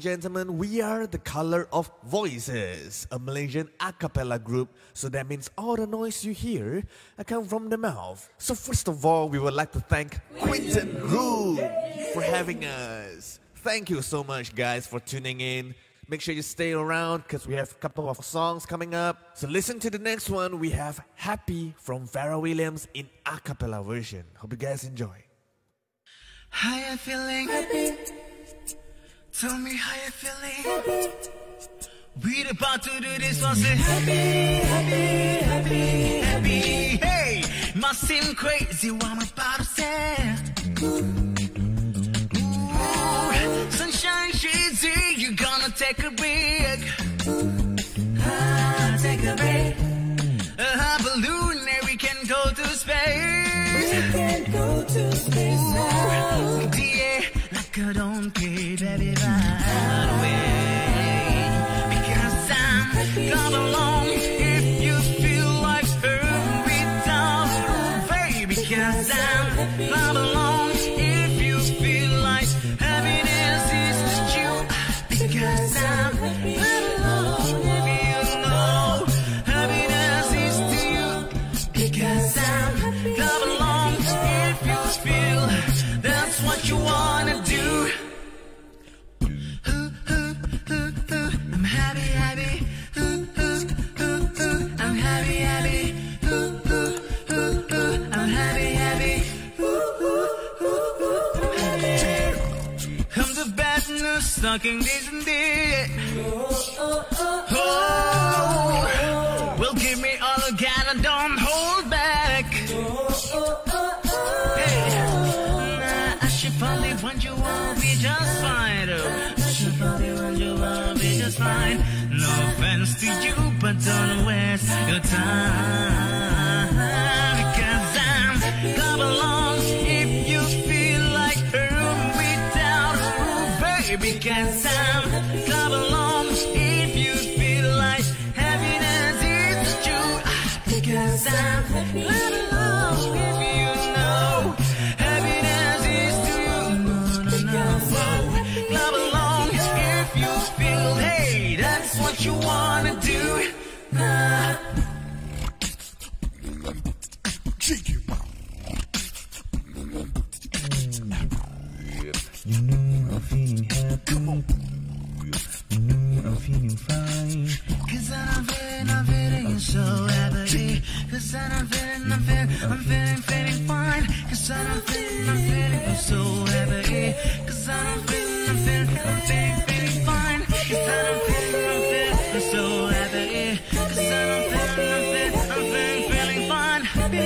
And gentlemen, we are the Color of Voices, a Malaysian a cappella group. So that means all the noise you hear uh, come from the mouth. So first of all, we would like to thank Quinton Group for having us. Thank you so much, guys, for tuning in. Make sure you stay around because we have a couple of songs coming up. So listen to the next one. We have Happy from Pharrell Williams in a cappella version. Hope you guys enjoy. How you feeling? Happy. Tell me how you feeling. We're about to do this one. Say happy, happy, happy, happy. Hey, must seem crazy what I'm about to say. Ooh, sunshine shades you're gonna take a break. Ah, take a break. A hot balloon, and we can go to space. We can go to space now. Yeah, like I don't baby, news, talking this and that. Oh, oh, oh, well, give me all you got and don't hold back. Hey, nah, I should probably want you all be just fine. Oh, I should probably want you all be just fine. No offense to you, but don't waste your time. danza. Cause I don't feel, I'm feeling I'm so Cause i'm feeling, feeling, fine Cause I don't feel, I'm feeling, I'm so Cause i'm feeling, feeling, fine Happy,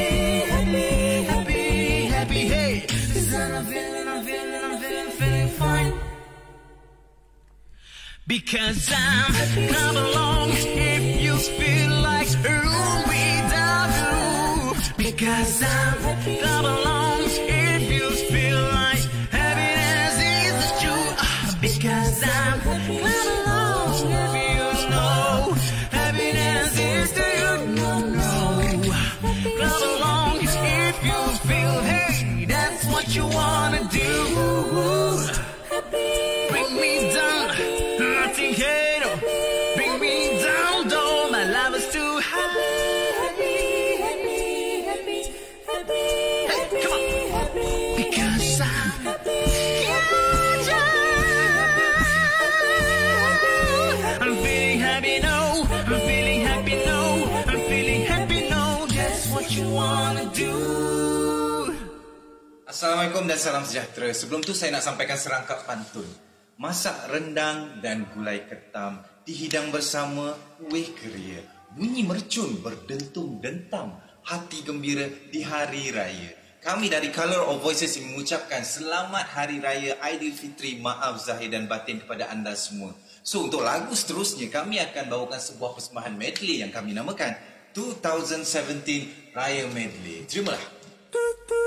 happy, happy, happy, hey Cause I don't feel, I'm feeling, I'm feeling, feeling fine because I'm come along if you feel like a room without you. Because I'm come along. be Assalamualaikum dan salam sejahtera. Sebelum tu saya nak sampaikan serangkap pantun. Masak rendang dan gulai ketam dihidang bersama kuih keria. Bunyi mercun berdentum dentam hati gembira di hari raya. Kami dari Color of Voices ingin mengucapkan selamat hari raya Aidilfitri maaf zahir dan batin kepada anda semua. So untuk lagu seterusnya kami akan bawakan sebuah persembahan medley yang kami namakan 2017 Raya Medley. Terimalah. Tutu.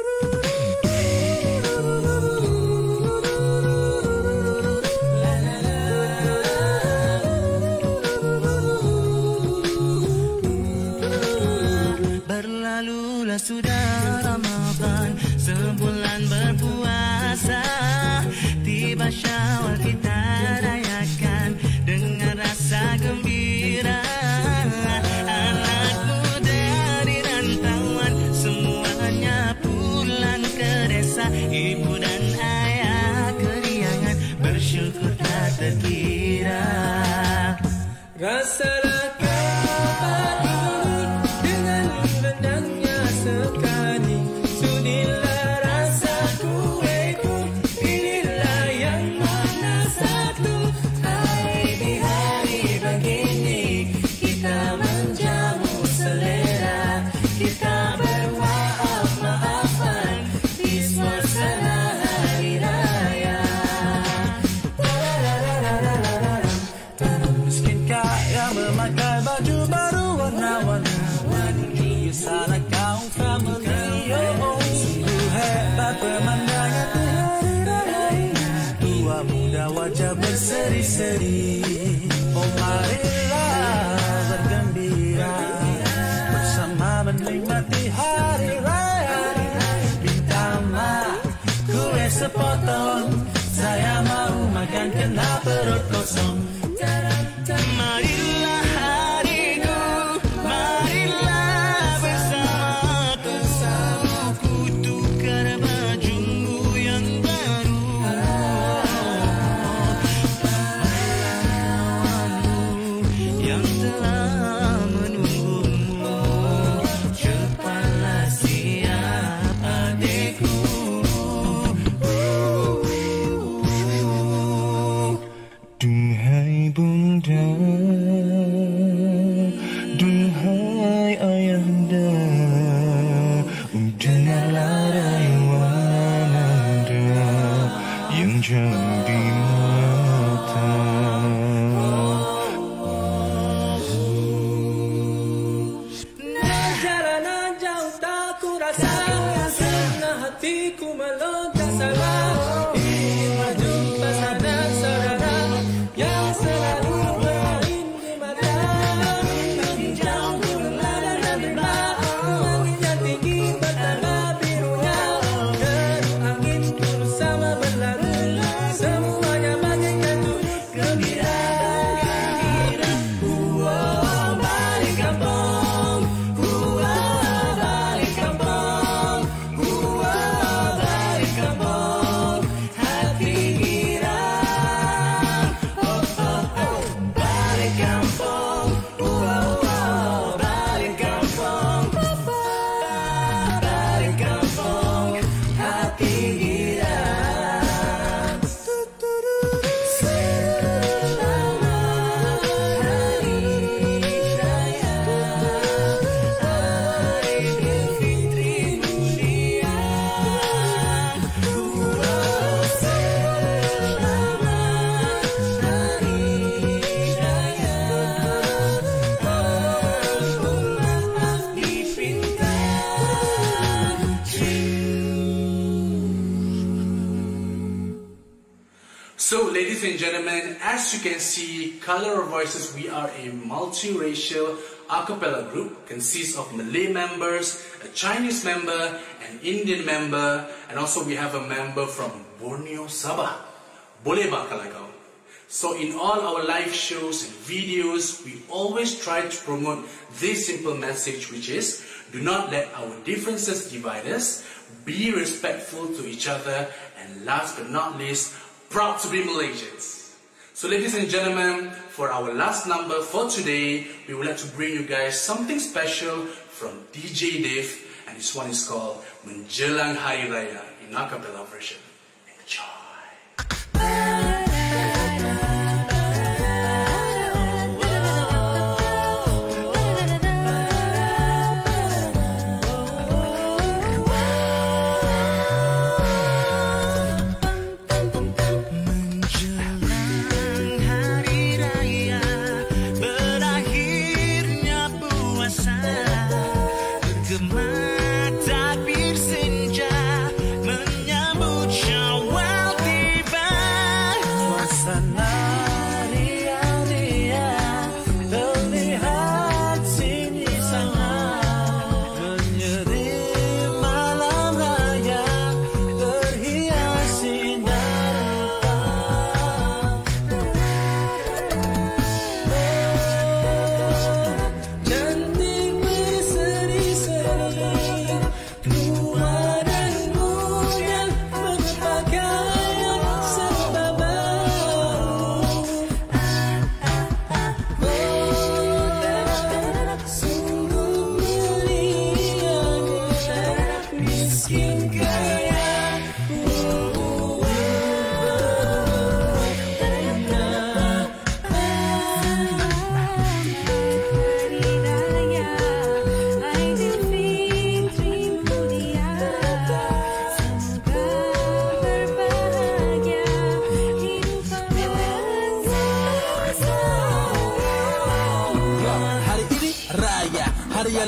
As you can see, Color of Voices, we are a multiracial a cappella group consists of Malay members, a Chinese member, an Indian member, and also we have a member from Borneo, Sabah. Boleh ba? So in all our live shows and videos, we always try to promote this simple message which is, do not let our differences divide us, be respectful to each other, and last but not least, proud to be Malaysians. So ladies and gentlemen, for our last number for today, we would like to bring you guys something special from DJ Dave, and this one is called Menjelang Hari Raya in a cappella version. Menjelang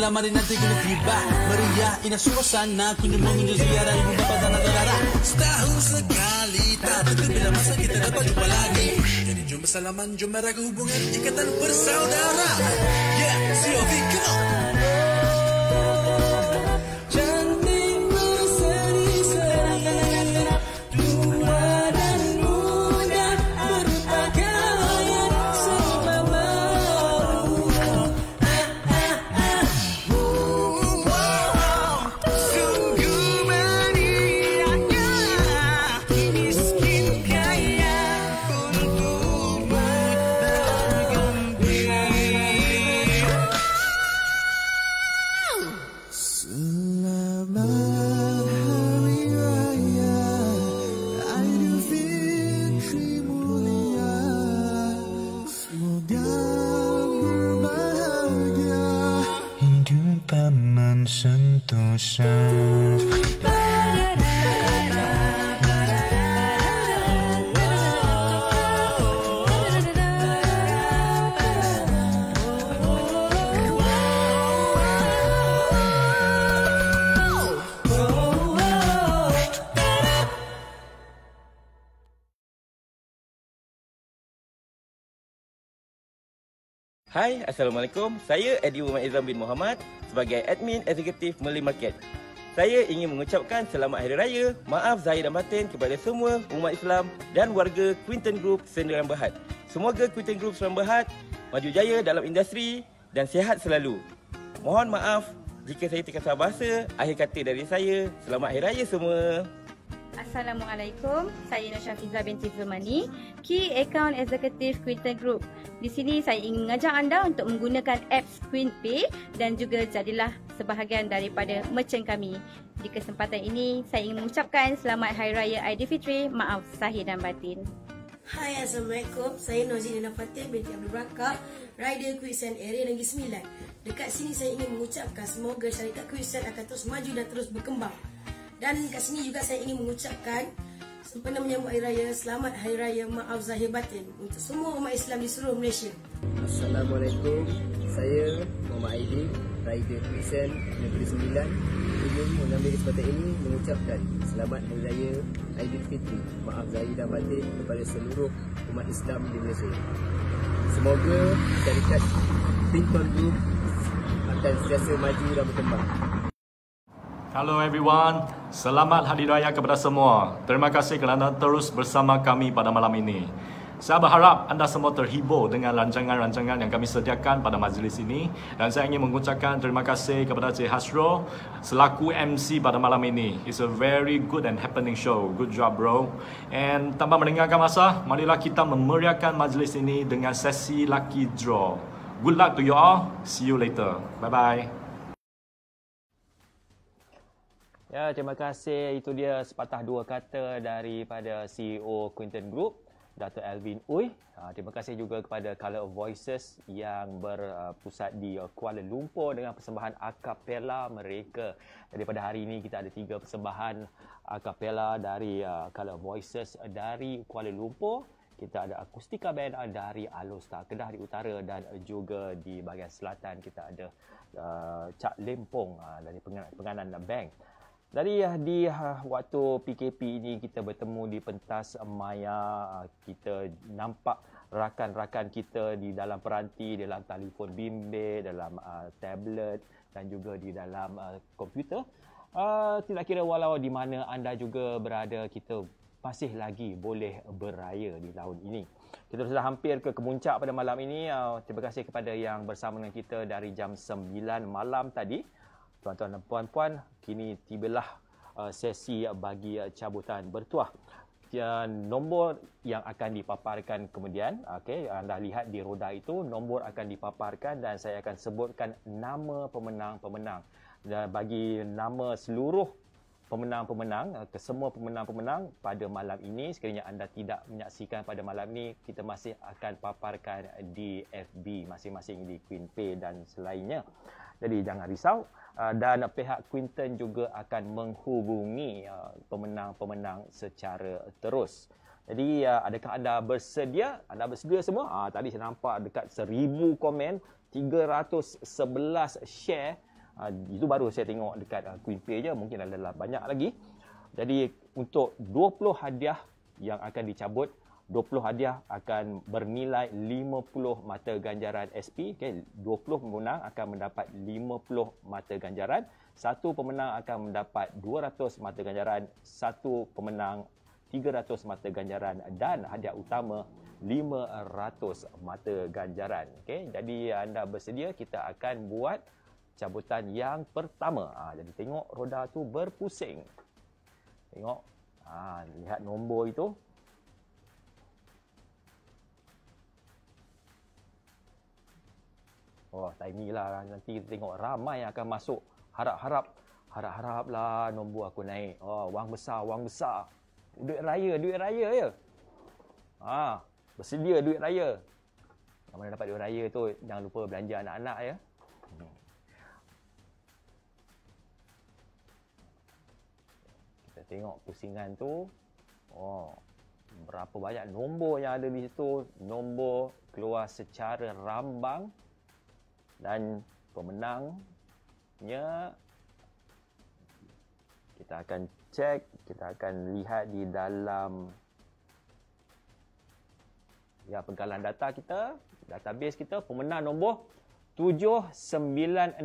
Hari yang lama di nanti kini tiba Meriah indah suasana Kunjung mengunjung ziarah ibu bapa dan saudara Setahun sekali Tak tentu bila masa kita dapat jumpa lagi Jadi jom bersalaman Jom meraga hubungan Ikatan bersaudara Yeah, COV, come on sunshine. Hai, Assalamualaikum. Saya Edi Umar Izam bin Muhammad sebagai Admin Eksekutif Malay Market. Saya ingin mengucapkan Selamat Hari Raya, maaf zahir dan batin kepada semua umat Islam dan warga Quinton Group Sendirian Berhad. Semoga Quinton Group Sendirian Berhad maju jaya dalam industri dan sihat selalu. Mohon maaf jika saya terkasar bahasa. Akhir kata dari saya, Selamat Hari Raya semua. Assalamualaikum, saya Nur Syafiza binti Zulmani, Key Account Executive Quinton Group. Di sini saya ingin mengajak anda untuk menggunakan apps QuintPay dan juga jadilah sebahagian daripada merchant kami. Di kesempatan ini, saya ingin mengucapkan Selamat Hari Raya Aidilfitri, maaf zahir dan batin. Hai Assalamualaikum Saya Nozina Fatih binti Abdul Brakar Rider Quicksand Area Negeri Sembilan Dekat sini saya ingin mengucapkan Semoga syarikat Quicksand akan terus maju dan terus berkembang Dan kat sini juga saya ingin mengucapkan Sempena menyambut Hari Raya Selamat Hari Raya Maaf Zahir Batin Untuk semua umat Islam di seluruh Malaysia. Assalamualaikum. Saya Muhammad Aidil Rider Krisen Negeri Sembilan. Ingin mengambil kesempatan ini mengucapkan Selamat Hari Raya Aidilfitri Maaf Zahir dan Batin kepada seluruh umat Islam di Malaysia. Semoga syarikat Pinton Group akan sentiasa maju dan berkembang Hello everyone, selamat Hari Raya kepada semua. Terima kasih kerana terus bersama kami pada malam ini. Saya berharap anda semua terhibur dengan rancangan-rancangan yang kami sediakan pada majlis ini dan saya ingin mengucapkan terima kasih kepada Cik Hasro selaku MC pada malam ini. It's a very good and happening show. Good job bro. And tanpa meninggalkan masa, marilah kita memeriahkan majlis ini dengan sesi lucky draw. Good luck to you all. See you later. Bye Ya, terima kasih. Itu dia sepatah dua kata daripada CEO Quinton Group, Dr. Alvin Uy. Uh, terima kasih juga kepada Color of Voices yang berpusat di Kuala Lumpur dengan persembahan akapela mereka. Daripada hari ini kita ada tiga persembahan akapela dari uh, Color of Voices dari Kuala Lumpur. Kita ada akustika band uh, dari Alostar Kedah di utara dan juga di bahagian selatan kita ada uh, Cak Lempong uh, dari penganan, penganan bank. Dari di uh, waktu PKP ini kita bertemu di pentas maya, kita nampak rakan-rakan kita di dalam peranti, dalam telefon bimbit, dalam uh, tablet dan juga di dalam uh, komputer. Uh, tidak kira walau di mana anda juga berada, kita masih lagi boleh beraya di tahun ini. Kita sudah hampir ke kemuncak pada malam ini. Uh, terima kasih kepada yang bersama dengan kita dari jam 9 malam tadi. Tuan-tuan dan puan-puan, kini tibalah uh, sesi bagi uh, cabutan bertuah. Nombor yang akan dipaparkan kemudian, okay, anda lihat di roda itu, nombor akan dipaparkan dan saya akan sebutkan nama pemenang-pemenang. Dan bagi nama seluruh pemenang-pemenang, uh, ke semua pemenang-pemenang pada malam ini, sekiranya anda tidak menyaksikan pada malam ini, kita masih akan paparkan di FB masing-masing di Queen Pay dan selainnya. Jadi jangan risau, Uh, dan pihak Quinton juga akan menghubungi uh, pemenang-pemenang secara terus. Jadi uh, adakah anda bersedia? Anda bersedia semua? Ah tadi saya nampak dekat 1000 komen, 311 share. itu baru saya tengok dekat Queen Pay je, mungkin ada banyak lagi. Jadi untuk 20 hadiah yang akan dicabut 20 hadiah akan bernilai 50 mata ganjaran SP. Okay. 20 pemenang akan mendapat 50 mata ganjaran. Satu pemenang akan mendapat 200 mata ganjaran. Satu pemenang 300 mata ganjaran. Dan hadiah utama 500 mata ganjaran. Okay. Jadi anda bersedia kita akan buat cabutan yang pertama. Ha, jadi tengok roda tu berpusing. Tengok. Ha, lihat nombor itu. Oh, tiny lah. Nanti kita tengok ramai yang akan masuk. Harap-harap. Harap-haraplah nombor aku naik. Oh, wang besar, wang besar. Duit raya, duit raya ya. Ha, bersedia duit raya. Mana dapat duit raya tu, jangan lupa belanja anak-anak ya. Kita tengok pusingan tu. Oh, berapa banyak nombor yang ada di situ. Nombor keluar secara rambang dan pemenangnya kita akan cek kita akan lihat di dalam ya pegalan data kita database kita pemenang nombor 796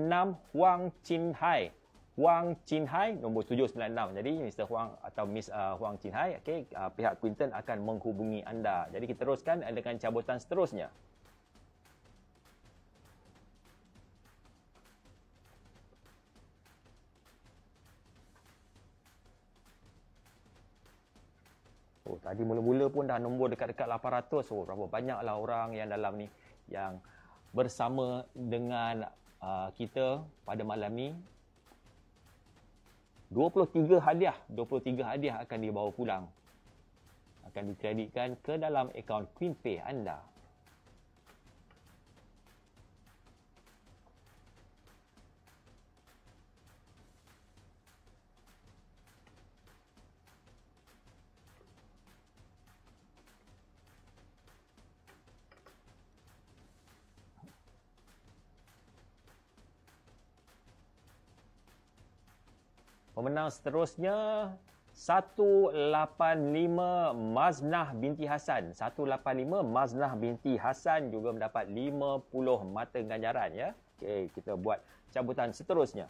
Huang Chin Hai Huang Chin Hai nombor 796 jadi Mr Huang atau Miss uh, Huang Chin Hai okey uh, pihak Quinton akan menghubungi anda. Jadi kita teruskan dengan cabutan seterusnya Oh, tadi mula-mula pun dah nombor dekat-dekat 800. Oh, berapa banyaklah orang yang dalam ni yang bersama dengan uh, kita pada malam ni. 23 hadiah, 23 hadiah akan dibawa pulang. Akan dikreditkan ke dalam akaun QueenPay anda. Pemenang seterusnya 185 Maznah binti Hasan. 185 Maznah binti Hasan juga mendapat 50 mata ganjaran ya. Okey, kita buat cabutan seterusnya.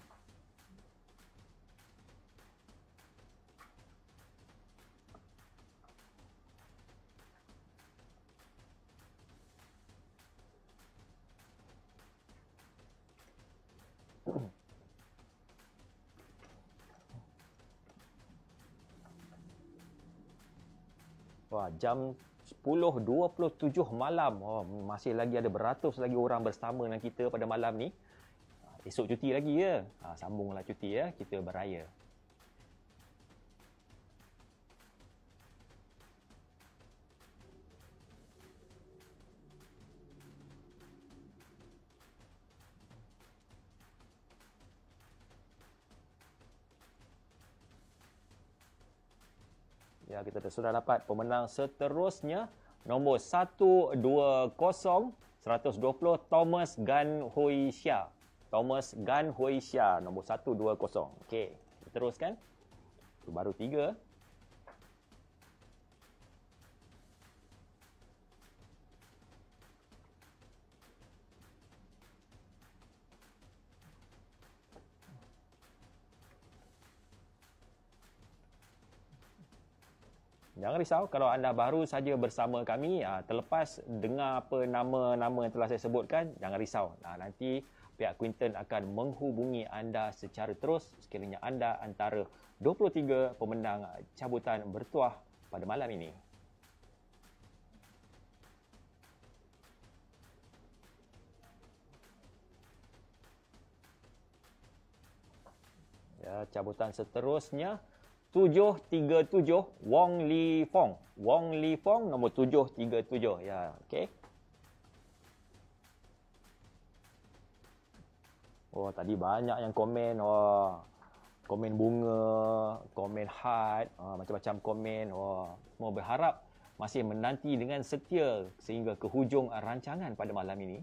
Jam 10.27 malam. Oh, masih lagi ada beratus lagi orang bersama dengan kita pada malam ni. Ah, Esok cuti lagi ya. Ha, sambunglah cuti ya. Kita beraya. Ya, kita dah- sudah dapat pemenang seterusnya nombor 120 120 Thomas Gan Hui Xia. Thomas Gan Hui Xia nombor 120. Okey, teruskan. Itu baru tiga. Jangan risau kalau anda baru saja bersama kami ah, terlepas dengar apa nama-nama yang telah saya sebutkan jangan risau. Nah, nanti pihak Quinton akan menghubungi anda secara terus sekiranya anda antara 23 pemenang cabutan bertuah pada malam ini. Ya, cabutan seterusnya 737 Wong Li Fong. Wong Li Fong nombor 737. Ya, okey. Oh, tadi banyak yang komen. Oh, komen bunga, komen heart, oh, macam-macam komen. Oh, semua berharap masih menanti dengan setia sehingga ke hujung rancangan pada malam ini.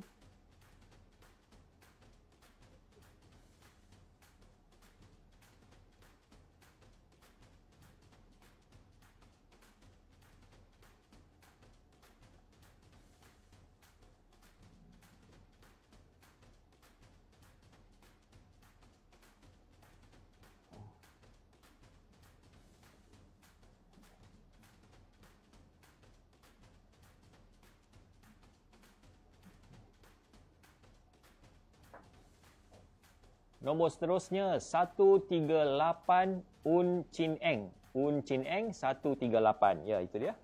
Nombor seterusnya 138 Un Chin Eng. Un Chin Eng 138. Ya, itu dia.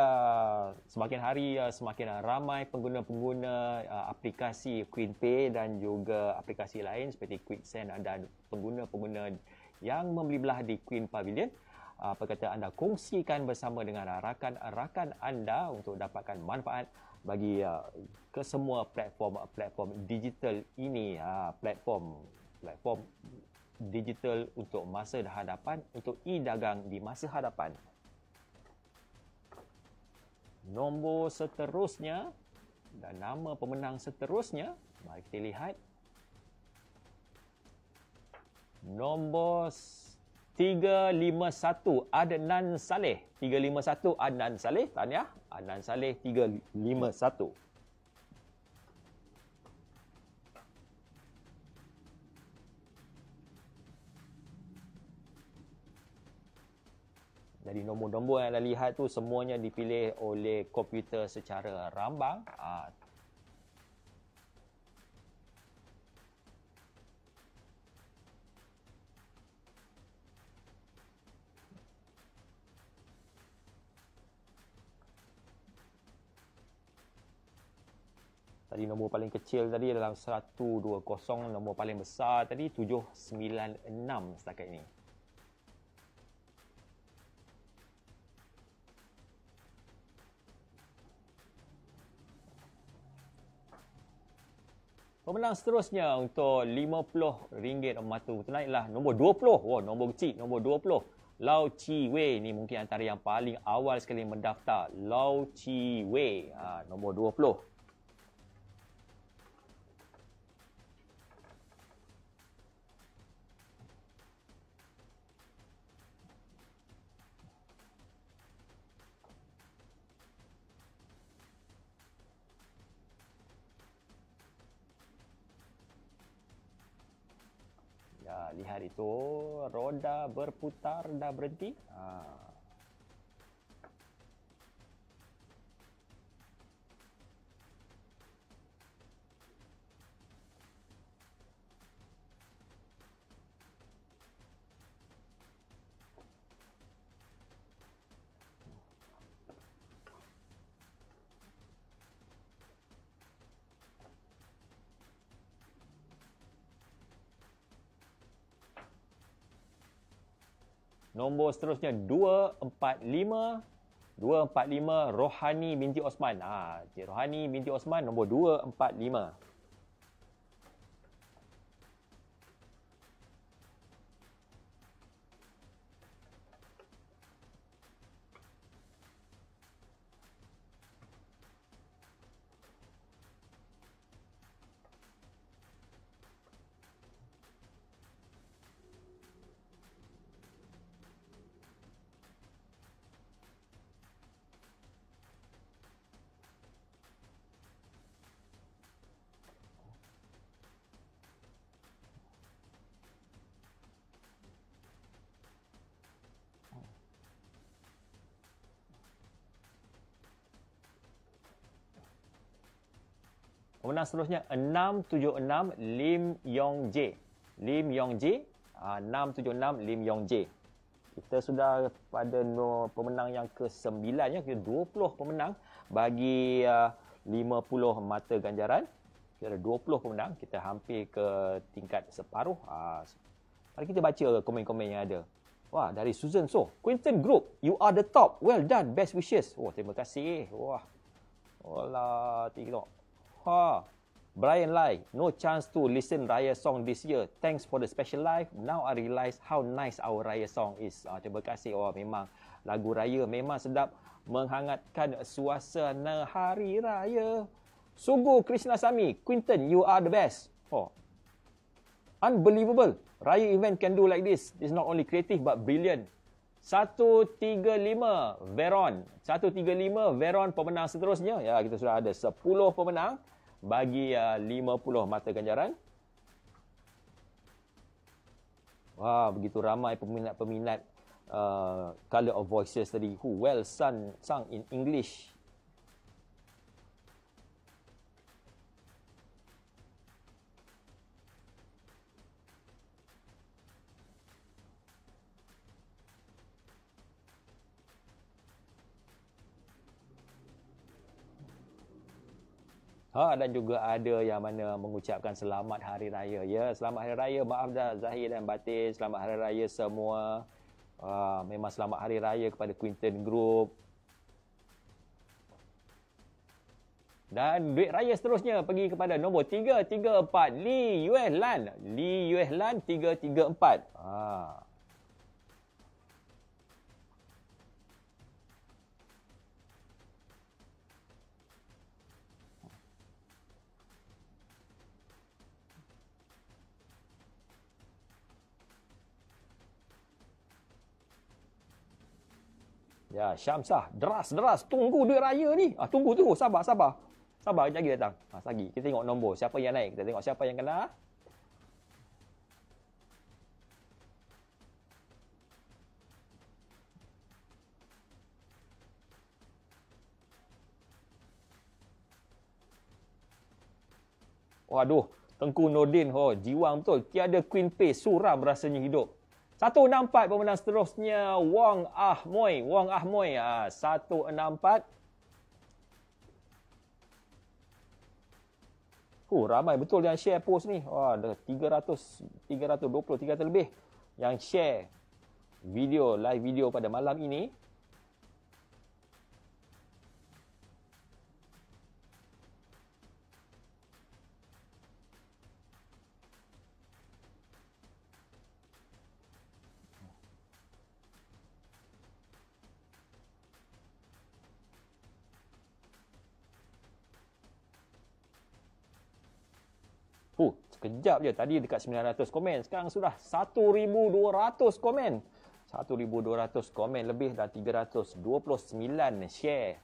Uh, semakin hari uh, semakin ramai pengguna-pengguna uh, aplikasi QueenPay dan juga aplikasi lain seperti QuickSend dan pengguna-pengguna yang membeli belah di Queen Pavilion. Uh, apa kata anda kongsikan bersama dengan rakan-rakan anda untuk dapatkan manfaat bagi uh, ke semua platform-platform digital ini uh, platform platform digital untuk masa hadapan untuk e-dagang di masa hadapan. Nombor seterusnya dan nama pemenang seterusnya, mari kita lihat. Nombor 351 Adnan Saleh. 351 Adnan Saleh, tahniah. Adnan Saleh 351. Jadi nombor-nombor yang anda lihat tu semuanya dipilih oleh komputer secara rambang. Ha. Tadi nombor paling kecil tadi dalam 120, nombor paling besar tadi 796 setakat ini. Pemenang seterusnya untuk RM50 mata naiklah nombor 20. Oh, nombor kecil, nombor 20. Lau Chi Wei ni mungkin antara yang paling awal sekali mendaftar. Lau Chi Wei, ha, nombor 20. Roda berputar dah berhenti. Ha. Nombor seterusnya 245 245 Rohani binti Osman. Ha, Cik Rohani binti Osman nombor 245. Pemenang seterusnya 676 Lim Yong J. Lim Yong J. Ha, 676 Lim Yong J. Kita sudah pada no, pemenang yang ke-9 ya. Kita 20 pemenang bagi uh, 50 mata ganjaran. Kita ada 20 pemenang. Kita hampir ke tingkat separuh. Ha, mari kita baca komen-komen yang ada. Wah, dari Susan So. Quinton Group, you are the top. Well done. Best wishes. Oh, terima kasih. Wah. Walah, tengok. Ha. Brian Lai, no chance to listen Raya song this year. Thanks for the special live. Now I realise how nice our Raya song is. Ah, terima kasih. Oh, memang lagu Raya memang sedap menghangatkan suasana hari raya. Sungguh Krishna Sami, Quinton, you are the best. Oh. Unbelievable. Raya event can do like this. It's not only creative but brilliant. 135 Veron. 135 Veron pemenang seterusnya. Ya, kita sudah ada 10 pemenang bagi uh, 50 mata ganjaran. Wah, begitu ramai peminat-peminat uh, Color of Voices tadi who well sung, sung in English. Ha, dan juga ada yang mana mengucapkan selamat hari raya. Ya, selamat hari raya. Maaf dah Zahir dan Batin. Selamat hari raya semua. Ha, memang selamat hari raya kepada Quinton Group. Dan duit raya seterusnya pergi kepada nombor 334 Li Yue Lan. Li Yue Lan 334. Ha. Ya, Syamsah, deras, deras. Tunggu duit raya ni. Ah, tunggu, tunggu. Sabar, sabar. Sabar, kejap lagi datang. Ha, lagi. Kita tengok nombor. Siapa yang naik. Kita tengok siapa yang kena. Waduh, Tengku Nordin. Oh, jiwang betul. Tiada Queen Pay. Suram rasanya hidup. Satu enam empat pemenang seterusnya Wong Ah Moy. Wong Ah Moy. Enam empat. Oh, ramai betul yang share post ni. Wah, ada 300, 320, 300 lebih yang share video, live video pada malam ini. Sekejap je. Tadi dekat 900 komen. Sekarang sudah 1,200 komen. 1,200 komen lebih dan 329 share.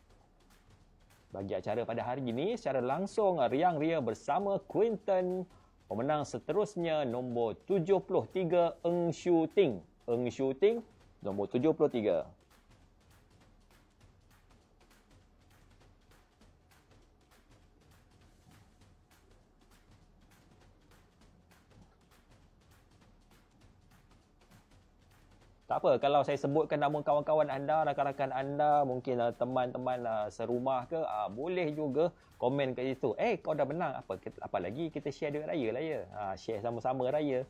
Bagi acara pada hari ini, secara langsung Riang Ria bersama Quinton. Pemenang seterusnya nombor 73 Eng Shu Ting. Eng Shu Ting nombor 73. Tak apa kalau saya sebutkan nama kawan-kawan anda, rakan-rakan anda, mungkin uh, teman-teman uh, serumah ke, uh, boleh juga komen kat situ. Eh, kau dah menang. Apa apa lagi kita share duit raya lah ya. Ha, share sama-sama raya.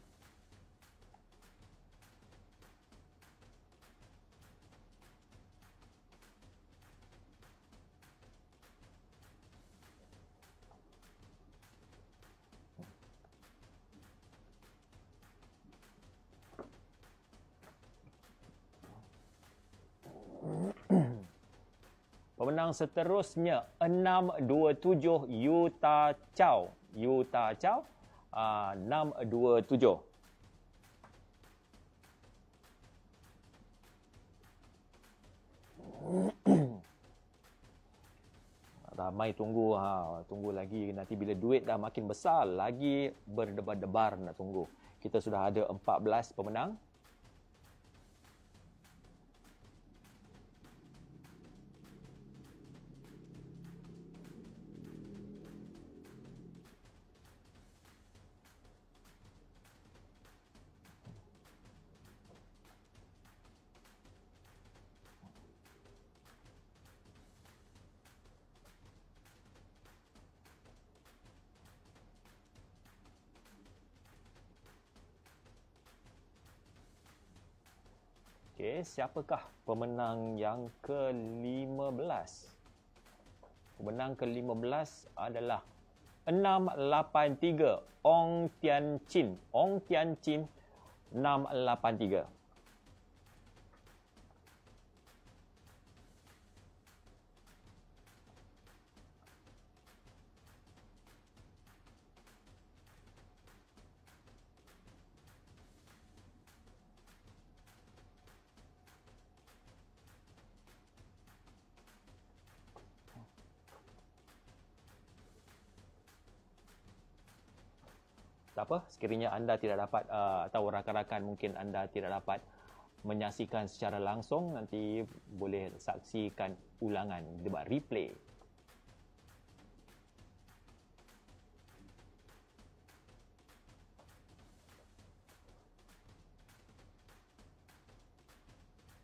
Pemenang seterusnya 627 Yuta Chow. Yuta Chow uh, 627. Ramai tunggu ha, tunggu lagi nanti bila duit dah makin besar lagi berdebar-debar nak tunggu. Kita sudah ada 14 pemenang. Okey, siapakah pemenang yang ke-15? Pemenang ke-15 adalah 683 Ong Tian Chin. Ong Tian Chin 683. Apa sekiranya anda tidak dapat uh, atau rakan-rakan mungkin anda tidak dapat menyaksikan secara langsung nanti boleh saksikan ulangan debat replay.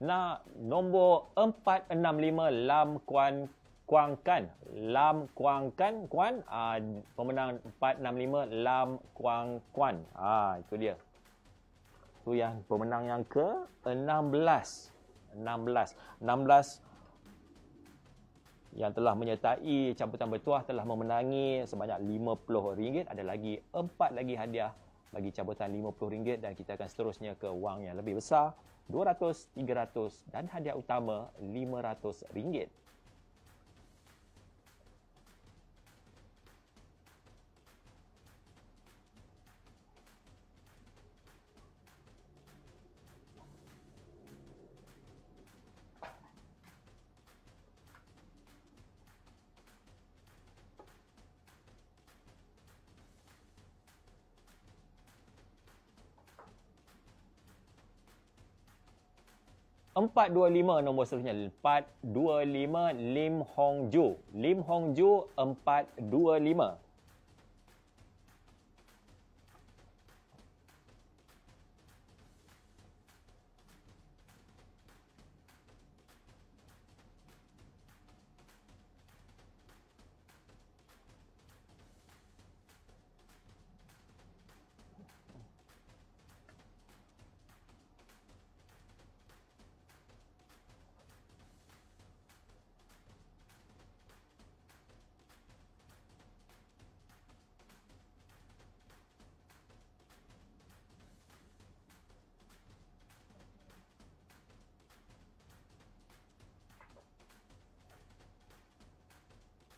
Nah, nombor 465 Lam Kuan Kuang Kan. Lam Kuang Kan, Kuan, uh, pemenang 465 Lam Kuang Kuan. Ah, itu dia. Tu yang pemenang yang ke 16. 16. 16 yang telah menyertai cabutan bertuah telah memenangi sebanyak RM50. Ada lagi 4 lagi hadiah bagi cabutan RM50 dan kita akan seterusnya ke wang yang lebih besar 200, 300 dan hadiah utama RM500. 425 nombor seterusnya 425 Lim Hong Ju Lim Hong Ju 425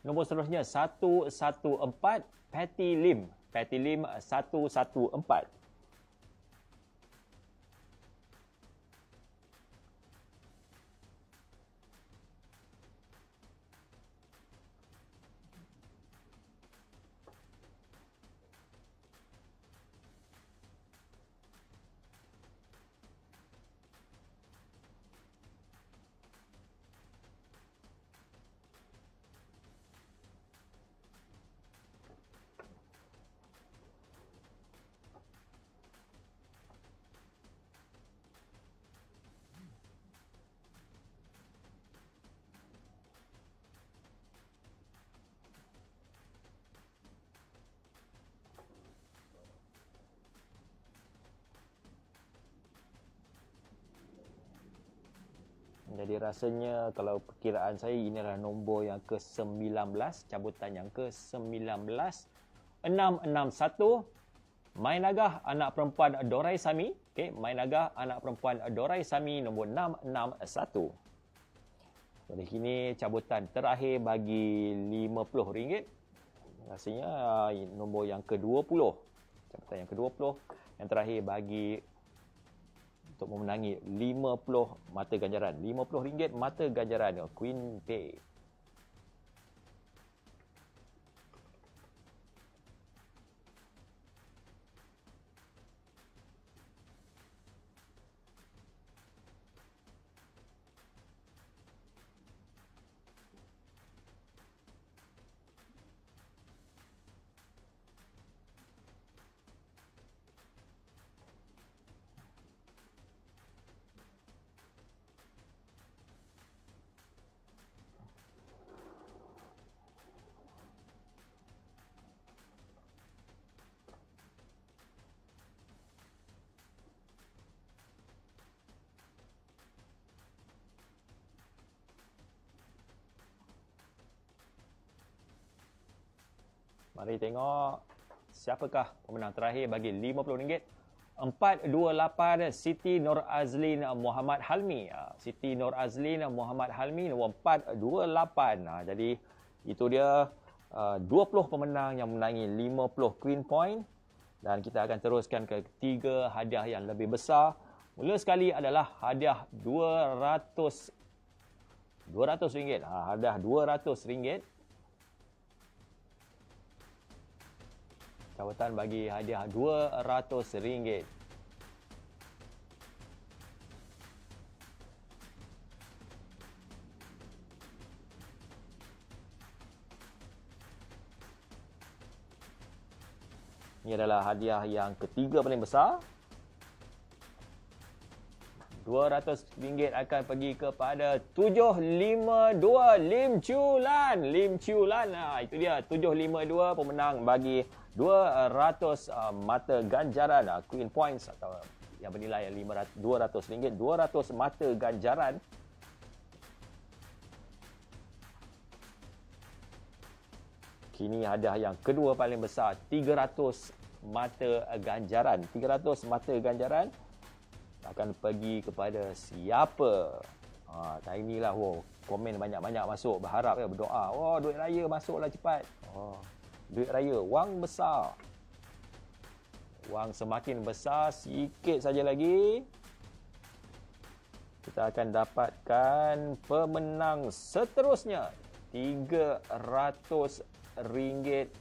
Nombor seterusnya 114 Patty Lim. Patty Lim 114. Jadi rasanya kalau perkiraan saya ini adalah nombor yang ke-19, cabutan yang ke-19. 661 Main Agah anak perempuan Dorai Sami. Okey, Main Agah anak perempuan Dorai Sami nombor 661. Jadi kini cabutan terakhir bagi RM50. Rasanya nombor yang ke-20. Cabutan yang ke-20 yang terakhir bagi untuk memenangi 50 mata ganjaran. RM50 mata ganjaran Queen Pay. Mari tengok siapakah pemenang terakhir bagi RM50. 428 Siti Nur Azlin Muhammad Halmi. Ah, Siti Nur Azlin Muhammad Halmi nombor 428. Ha, jadi itu dia uh, 20 pemenang yang menangi 50 Queen Point dan kita akan teruskan ke tiga hadiah yang lebih besar. Mula sekali adalah hadiah 200 200 ringgit. Ha, hadiah 200 ringgit. Jawatan bagi hadiah RM200. Ini adalah hadiah yang ketiga paling besar. RM200 akan pergi kepada 752 Lim Chulan. Lim Chulan. Nah, itu dia 752 pemenang bagi 200 uh, mata ganjaran uh, Queen Points atau yang bernilai 500 200 ringgit. 200 mata ganjaran. Kini hadiah yang kedua paling besar 300 mata ganjaran. 300 mata ganjaran akan pergi kepada siapa? Ha tak inilah wow. Komen banyak-banyak masuk berharap ya berdoa. Oh duit raya masuklah cepat. Oh duit raya wang besar. Wang semakin besar sikit saja lagi kita akan dapatkan pemenang seterusnya. 300 ringgit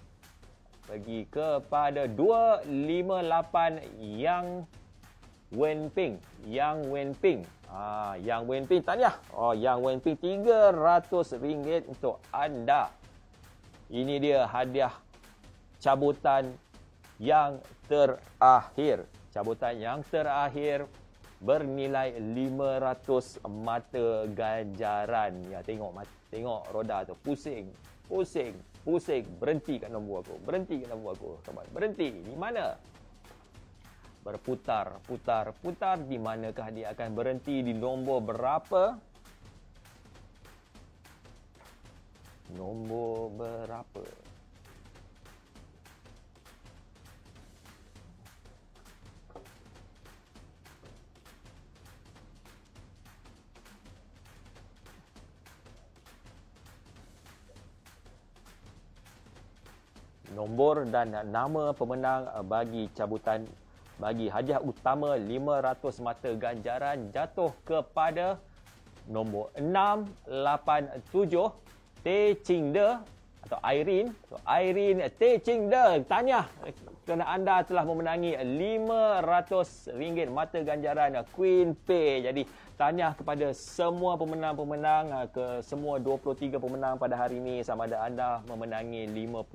bagi kepada 258 yang Wenping. Yang Wenping. Ah Yang Wenping tahniah oh Yang Wenping 300 ringgit untuk anda ini dia hadiah cabutan yang terakhir. Cabutan yang terakhir bernilai 500 mata ganjaran. Ya tengok tengok roda tu pusing, pusing, pusing, berhenti kat nombor aku. Berhenti kat nombor aku. Kawan, berhenti. Di mana? Berputar, putar, putar di manakah dia akan berhenti di nombor berapa? Nombor berapa? nombor dan nama pemenang uh, bagi cabutan bagi hadiah utama 500 mata ganjaran jatuh kepada nombor 687 Teh Ching De atau Irene so, Irene Teh Ching De tanya kerana anda telah memenangi RM500 mata ganjaran Queen Pay. Jadi tanya kepada semua pemenang-pemenang uh, ke semua 23 pemenang pada hari ini. Sama ada anda memenangi RM50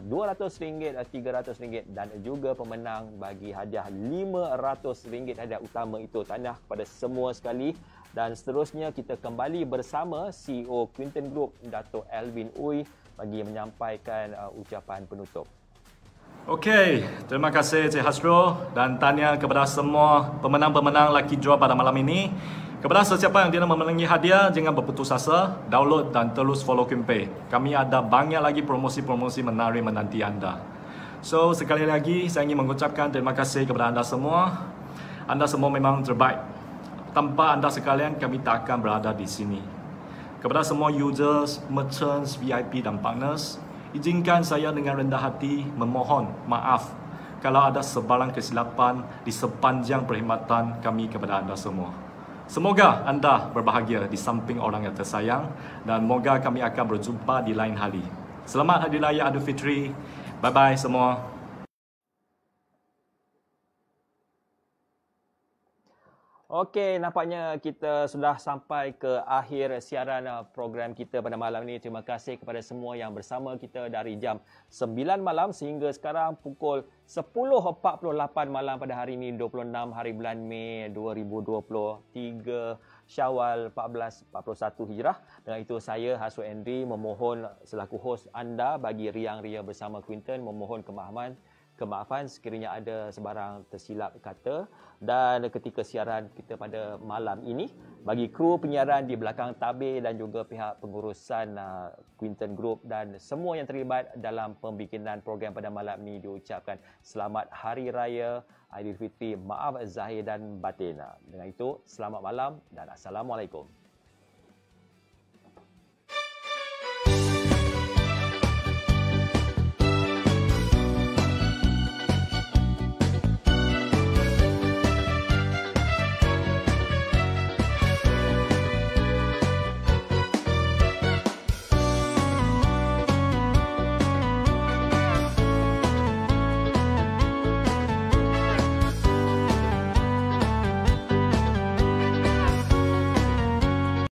RM200, RM300 dan juga pemenang bagi hadiah RM500 hadiah utama itu. Tanya kepada semua sekali dan seterusnya kita kembali bersama CEO Quinton Group Dato' Elvin Uy bagi menyampaikan uh, ucapan penutup. Okey, terima kasih Cik Hasro dan tanya kepada semua pemenang-pemenang Lucky Draw pada malam ini. Kepada sesiapa yang tidak memenangi hadiah, jangan berputus asa, download dan terus follow Kimpay. Kami ada banyak lagi promosi-promosi menarik menanti anda. So, sekali lagi saya ingin mengucapkan terima kasih kepada anda semua. Anda semua memang terbaik. Tanpa anda sekalian, kami tak akan berada di sini. Kepada semua users, merchants, VIP dan partners, izinkan saya dengan rendah hati memohon maaf kalau ada sebarang kesilapan di sepanjang perkhidmatan kami kepada anda semua. Semoga anda berbahagia di samping orang yang tersayang dan moga kami akan berjumpa di lain hari. Selamat Hari Raya Idul Fitri. Bye-bye semua. Okey, nampaknya kita sudah sampai ke akhir siaran uh, program kita pada malam ini. Terima kasih kepada semua yang bersama kita dari jam 9 malam sehingga sekarang pukul 10.48 malam pada hari ini 26 hari bulan Mei 2023 Syawal 1441 Hijrah. Dengan itu saya Hasro Henry memohon selaku hos anda bagi riang ria bersama Quinton memohon kemahaman kemaafan sekiranya ada sebarang tersilap kata. Dan ketika siaran kita pada malam ini bagi kru penyiaran di belakang tabir dan juga pihak pengurusan uh, Quinton Group dan semua yang terlibat dalam pembikinan program pada malam ini diucapkan selamat hari raya Aidilfitri. Maaf zahir dan batin. Dengan itu selamat malam dan assalamualaikum